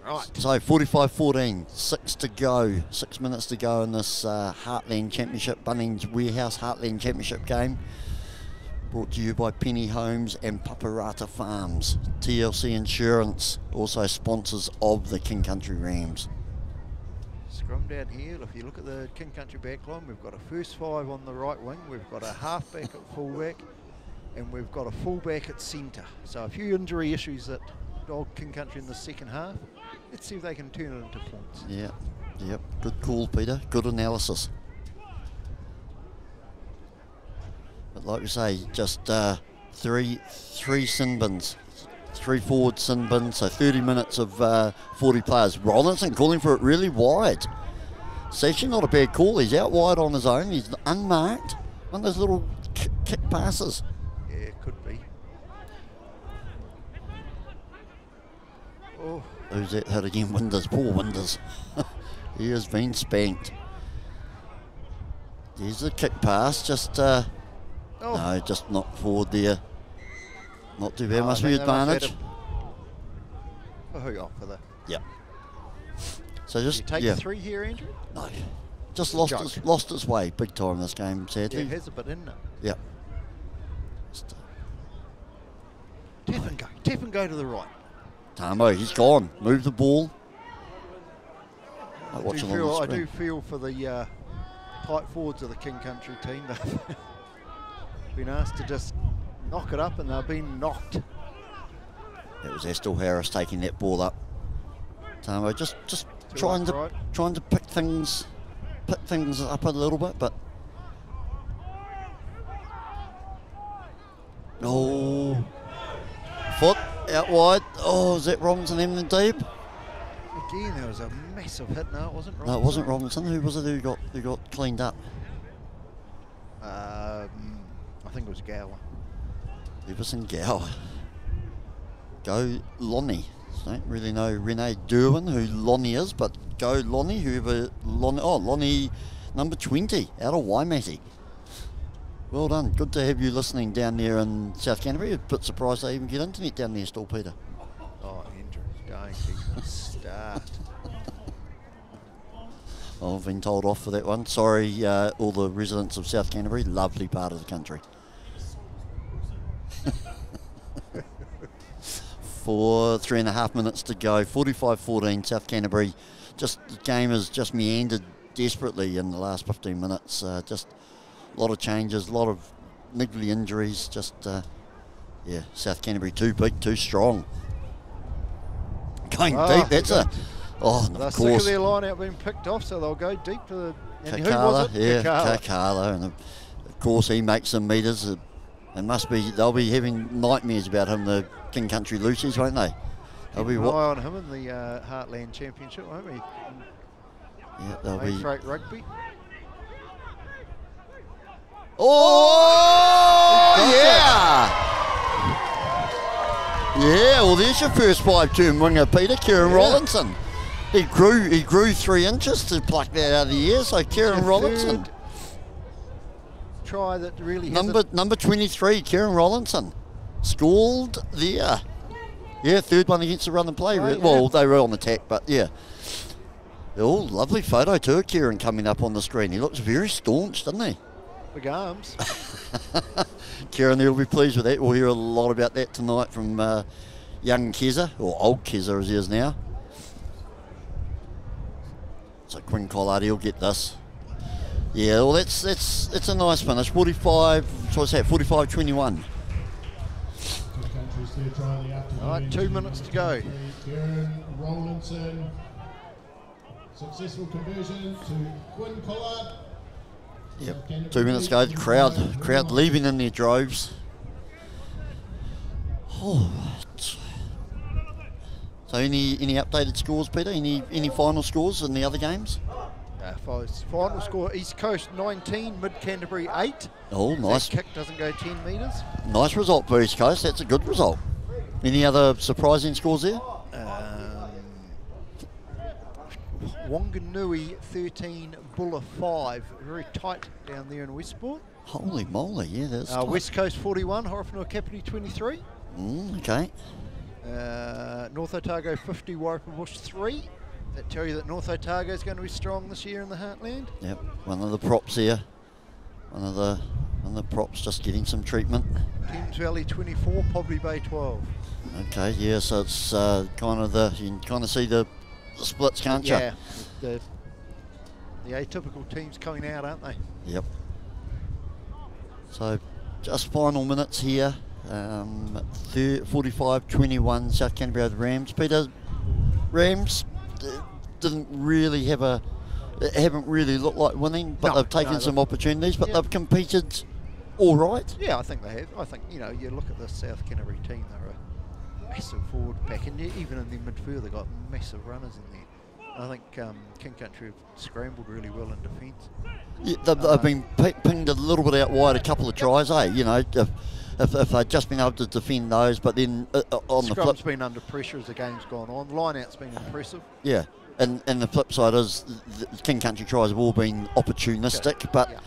Right. So 45-14, six to go, six minutes to go in this uh, Heartland Championship, Bunnings Warehouse Heartland Championship game. Brought to you by Penny Homes and Paparata Farms. TLC Insurance, also sponsors of the King Country Rams. Scrum down here. If you look at the King Country backline, we've got a first five on the right wing, we've got a halfback at fullback, and we've got a fullback at centre. So a few injury issues at Dog King Country in the second half. Let's see if they can turn it into points. Yeah, yep, good call, Peter. Good analysis. But like we say, just uh, three three sin bins, three forward sin bins. So 30 minutes of uh, 40 players. Rollinson calling for it really wide. It's not a bad call. He's out wide on his own. He's unmarked. One of those little kick passes. Yeah, it could be. Oh, Who's that hit again? Winders. Poor Winders. he has been spanked. There's a kick pass. Just. Uh, oh. No, just not forward there. Not too bad. Oh, I must be think they must advantage. Oh, off for the? Yeah. So You just take yeah. the three here, Andrew. No. Just lost Joke. its lost its way big time this game, Yeah, it has a bit in it. Yeah. Just, uh, Tap and go. Tap and go to the right. Tamo, he's gone. Move the ball. I I do, feel, I do feel for the uh, tight forwards of the King Country team. They've been asked to just knock it up, and they've been knocked. It was Estel Harris taking that ball up. Tamo just just Too trying to upright. trying to pick things pick things up a little bit, but oh foot out wide. Oh, is that Robinson in the deep? Again, there was a massive hit. No, it wasn't. Robinson. No, it wasn't Robinson. Who was it who got who got cleaned up? Um, I think it was Gower. Leveson Gower. Go Lonnie. Don't really know Renee Derwin who Lonnie is, but go Lonnie, whoever Lonnie oh Lonnie number twenty out of Waimate. Well done. Good to have you listening down there in South Canterbury. A bit surprised they even get internet down there still, Peter. Oh, Andrew's going to start. I've been told off for that one. Sorry, uh, all the residents of South Canterbury. Lovely part of the country. For three and a half minutes to go, 45-14, South Canterbury. Just the game has just meandered desperately in the last 15 minutes. Uh, just a lot of changes, a lot of niggly injuries. Just uh, yeah, South Canterbury too big, too strong. Going Oh, deep. That's a oh, They're of sick of course. their line out being picked off, so they'll go deep to the. And who was Kakala, yeah, Kakala. Kakala, and of course he makes some meters. Uh, They must be. They'll be having nightmares about him. The King Country loosies, won't they? They'll be Keep an what? eye on him in the uh, Heartland Championship, won't we? Yeah, they'll Main be. Freight Rugby. Oh yeah! Yeah, well, there's your first five-term winger, Peter Kieran Yeah. Rollinson. He grew. He grew three inches to pluck that out of the air. So Kieran Rollinson, Try that really number number 23, Kieran Rollinson, scored there. Yeah, third one against the run and play. Oh, right, well, yeah. they were on the attack, but yeah. Oh, lovely photo too, Kieran coming up on the screen. He looks very staunch, doesn't he? Big arms. Kieran, you'll be pleased with that. We'll hear a lot about that tonight from uh, young Keza, or old Keza as he is now. So Quinn Collard, he'll get this. Yeah, well, that's that's that's a nice finish. 45, so what's that? 45 21. Two countries still trying the afternoon. All right, two minutes to go. Kieran Rollinson. Successful conversion to Quinn Collard. Yep. Two minutes ago, the crowd crowd leaving in their droves. Oh. So any any updated scores, Peter? Any any final scores in the other games? Uh, final score East Coast 19, Mid Canterbury 8. Oh, nice, That kick doesn't go 10 metres. nice result for East Coast. That's a good result. Any other surprising scores there? Um, Wanganui 13, Buller 5. Very tight down there in Westport. Holy moly, yeah, that's Uh. West Coast 41, Horowhenua Kapiti 23. Mm, okay. Uh, North Otago 50, Wairarapa Bush 3. That tell you that North Otago is going to be strong this year in the Heartland. Yep. One of the props here. One of the one of the props just getting some treatment. Thames Valley 24, Poverty Bay 12. Okay, yeah, so it's uh, kind of the you can kind of see the splits, can't you? Yeah, the, the atypical teams coming out, aren't they? Yep. So, just final minutes here. Um, 45-21 South Canterbury the Rams. Peter, Rams uh, didn't really have a, haven't really looked like winning, but No, they've taken no, some they've- opportunities, but yeah. they've competed all right. Yeah, I think they have. I think, you know, you look at the South Canterbury team, they're a massive forward pack, and even in the midfield, they've got massive runners in there. I think um, King Country have scrambled really well in defence. Yeah, they've, Uh, they've been pi- pinged a little bit out wide, a couple of tries, eh? You know, if, if, if they'd just been able to defend those, but then uh, uh, on the flip been under pressure as the game's gone on. Line-out's been impressive. Yeah, and and the flip side is the King Country tries have all been opportunistic, but Yeah.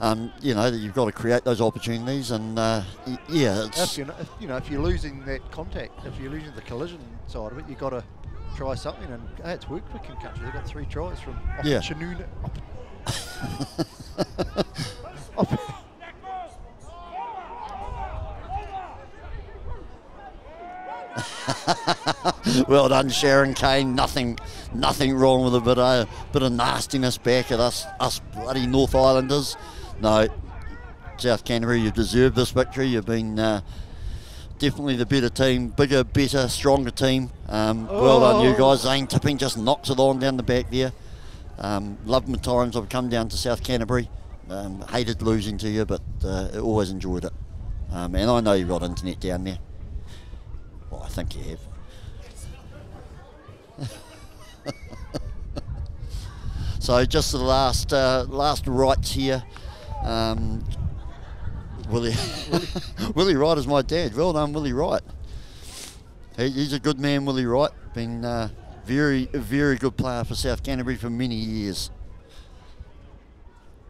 Um, you know that you've got to create those opportunities, and uh, yeah, it's If you're, if, you know, if you're losing that contact, if you're losing the collision side of it, you've got to try something. And hey, it's worked for King Country. They've got three tries from Yeah. Well done, Sharon Kane. Nothing, nothing wrong with a bit of bit of nastiness back at us, us bloody North Islanders. No, South Canterbury, you deserve this victory. You've been uh, definitely the better team, bigger, better, stronger team. Um, Well done, you Oh. guys. Zane Tipping just knocks it on down the back there. Um, love my times I've come down to South Canterbury. Um, hated losing to you, but uh, always enjoyed it. Um, and I know you've got internet down there. Well, I think you have. So just the last uh, last rights here. Um, Willie Willie Wright is my dad. Well done, Willie Wright. He, he's a good man, Willie Wright. Been uh, very very good player for South Canterbury for many years.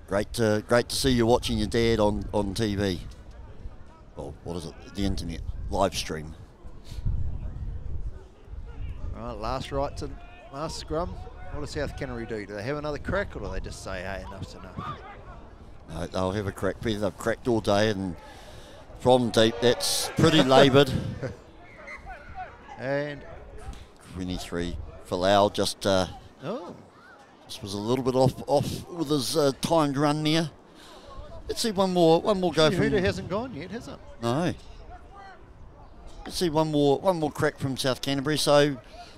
Great to great to see you watching your dad on on TV. Well, what is it? The internet live stream. Right, last right to last scrum. What does South Canterbury do? Do they have another crack or do they just say, hey, enough's enough? No, they'll have a crack. Peter. They've cracked all day and from deep. That's pretty laboured. And, 23 Falau just uh, oh, just was a little bit off off with his uh, timed run there. Let's see one more one more go from Huda hasn't gone yet, has it? no. Let's see one more one more crack from South Canterbury. So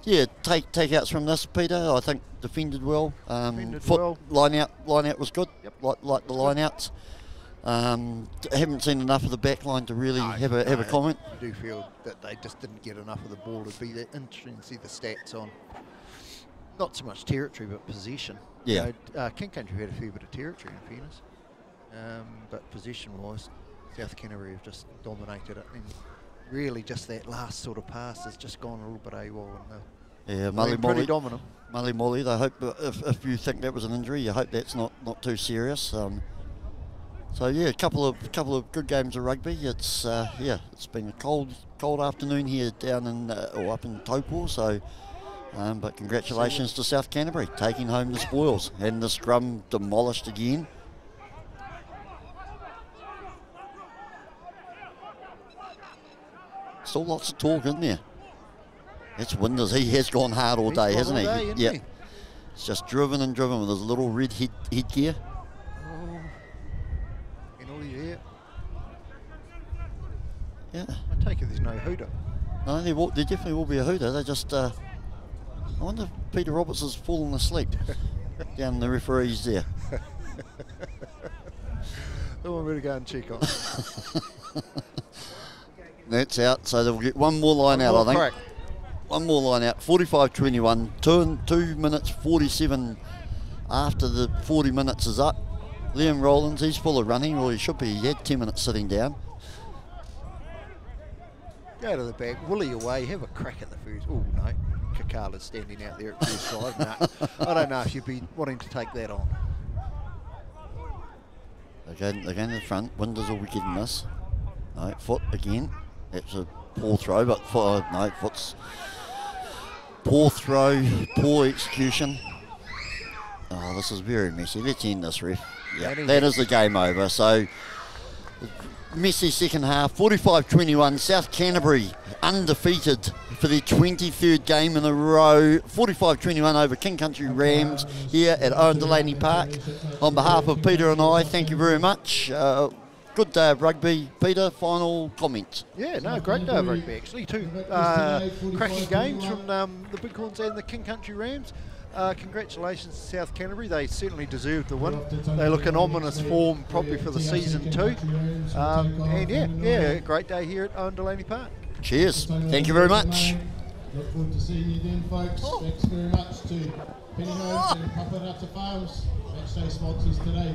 yeah, take takeouts from this, Peter. I think defended well. Um, Defended foot well. line out line out was good. Yep. Like like the line outs. Um, haven't seen enough of the back line to really No, have a have a comment. I do feel that they just didn't get enough of the ball to be that interesting to see the stats on. Not so much territory, but possession. You Yeah. know, uh, King Country had a fair bit of territory, in fairness. Um, but possession-wise, South Canterbury have just dominated it. And really, just that last sort of pass has just gone a little bit AWOL. And Yeah, Mully been pretty Molly. dominant. Mully Molly, I hope if, if you think that was an injury, you hope that's not, not too serious. Um, so yeah, a couple of couple of good games of rugby. It's uh, yeah, it's been a cold cold afternoon here down in uh, or up in Taupo. So, um, but congratulations to South Canterbury taking home the spoils and the scrum demolished again. Still lots of talk in there. It's Winders. He has gone hard all He's day, hasn't all he? day, hasn't yeah. he? It's just driven and driven with his little red head headgear. Oh, in all. Yeah. I take it there's no hooter. No, there, will, there definitely will be a hooter. They just. Uh, I wonder if Peter Roberts has fallen asleep down the referees there. I want me to go and check on. That's out, so they'll get one more line out, I think. Correct. One more line out. 45-21. Two, and- two minutes 47 after the 40 minutes is up. Liam Rollins, he's full of running. Well, he should be. He had 10 minutes sitting down. Go to the back, woolly away, have a crack at the first. Oh no, Kakala's standing out there at first five. No, I don't know if you'd be wanting to take that on. Again, again in the front. Winders will be getting this. No, foot again. That's a poor throw, but for, no, foot's poor throw, poor execution. Oh, this is very messy. Let's end this, ref. Yeah, That is the game over. So, messy second half. 45-21. South Canterbury undefeated for their 23rd game in a row. 45-21 over King Country Rams here at Owen Delany Park. On behalf of Peter and I, thank you very much. Uh, good day of rugby. Peter, final comments. Yeah, no, great day of rugby actually. Two uh, cracking games from um, the Bighorns and the King Country Rams. Uh, congratulations to South Canterbury. They certainly deserved the win. They look in ominous form probably for the season too. Um, and yeah, yeah, great day here at Owen Delany Park. Cheers. Thank you very much. Look forward to seeing you then, folks. Thanks very much to Penny Homes and Paparata Farms, matchday sponsors today.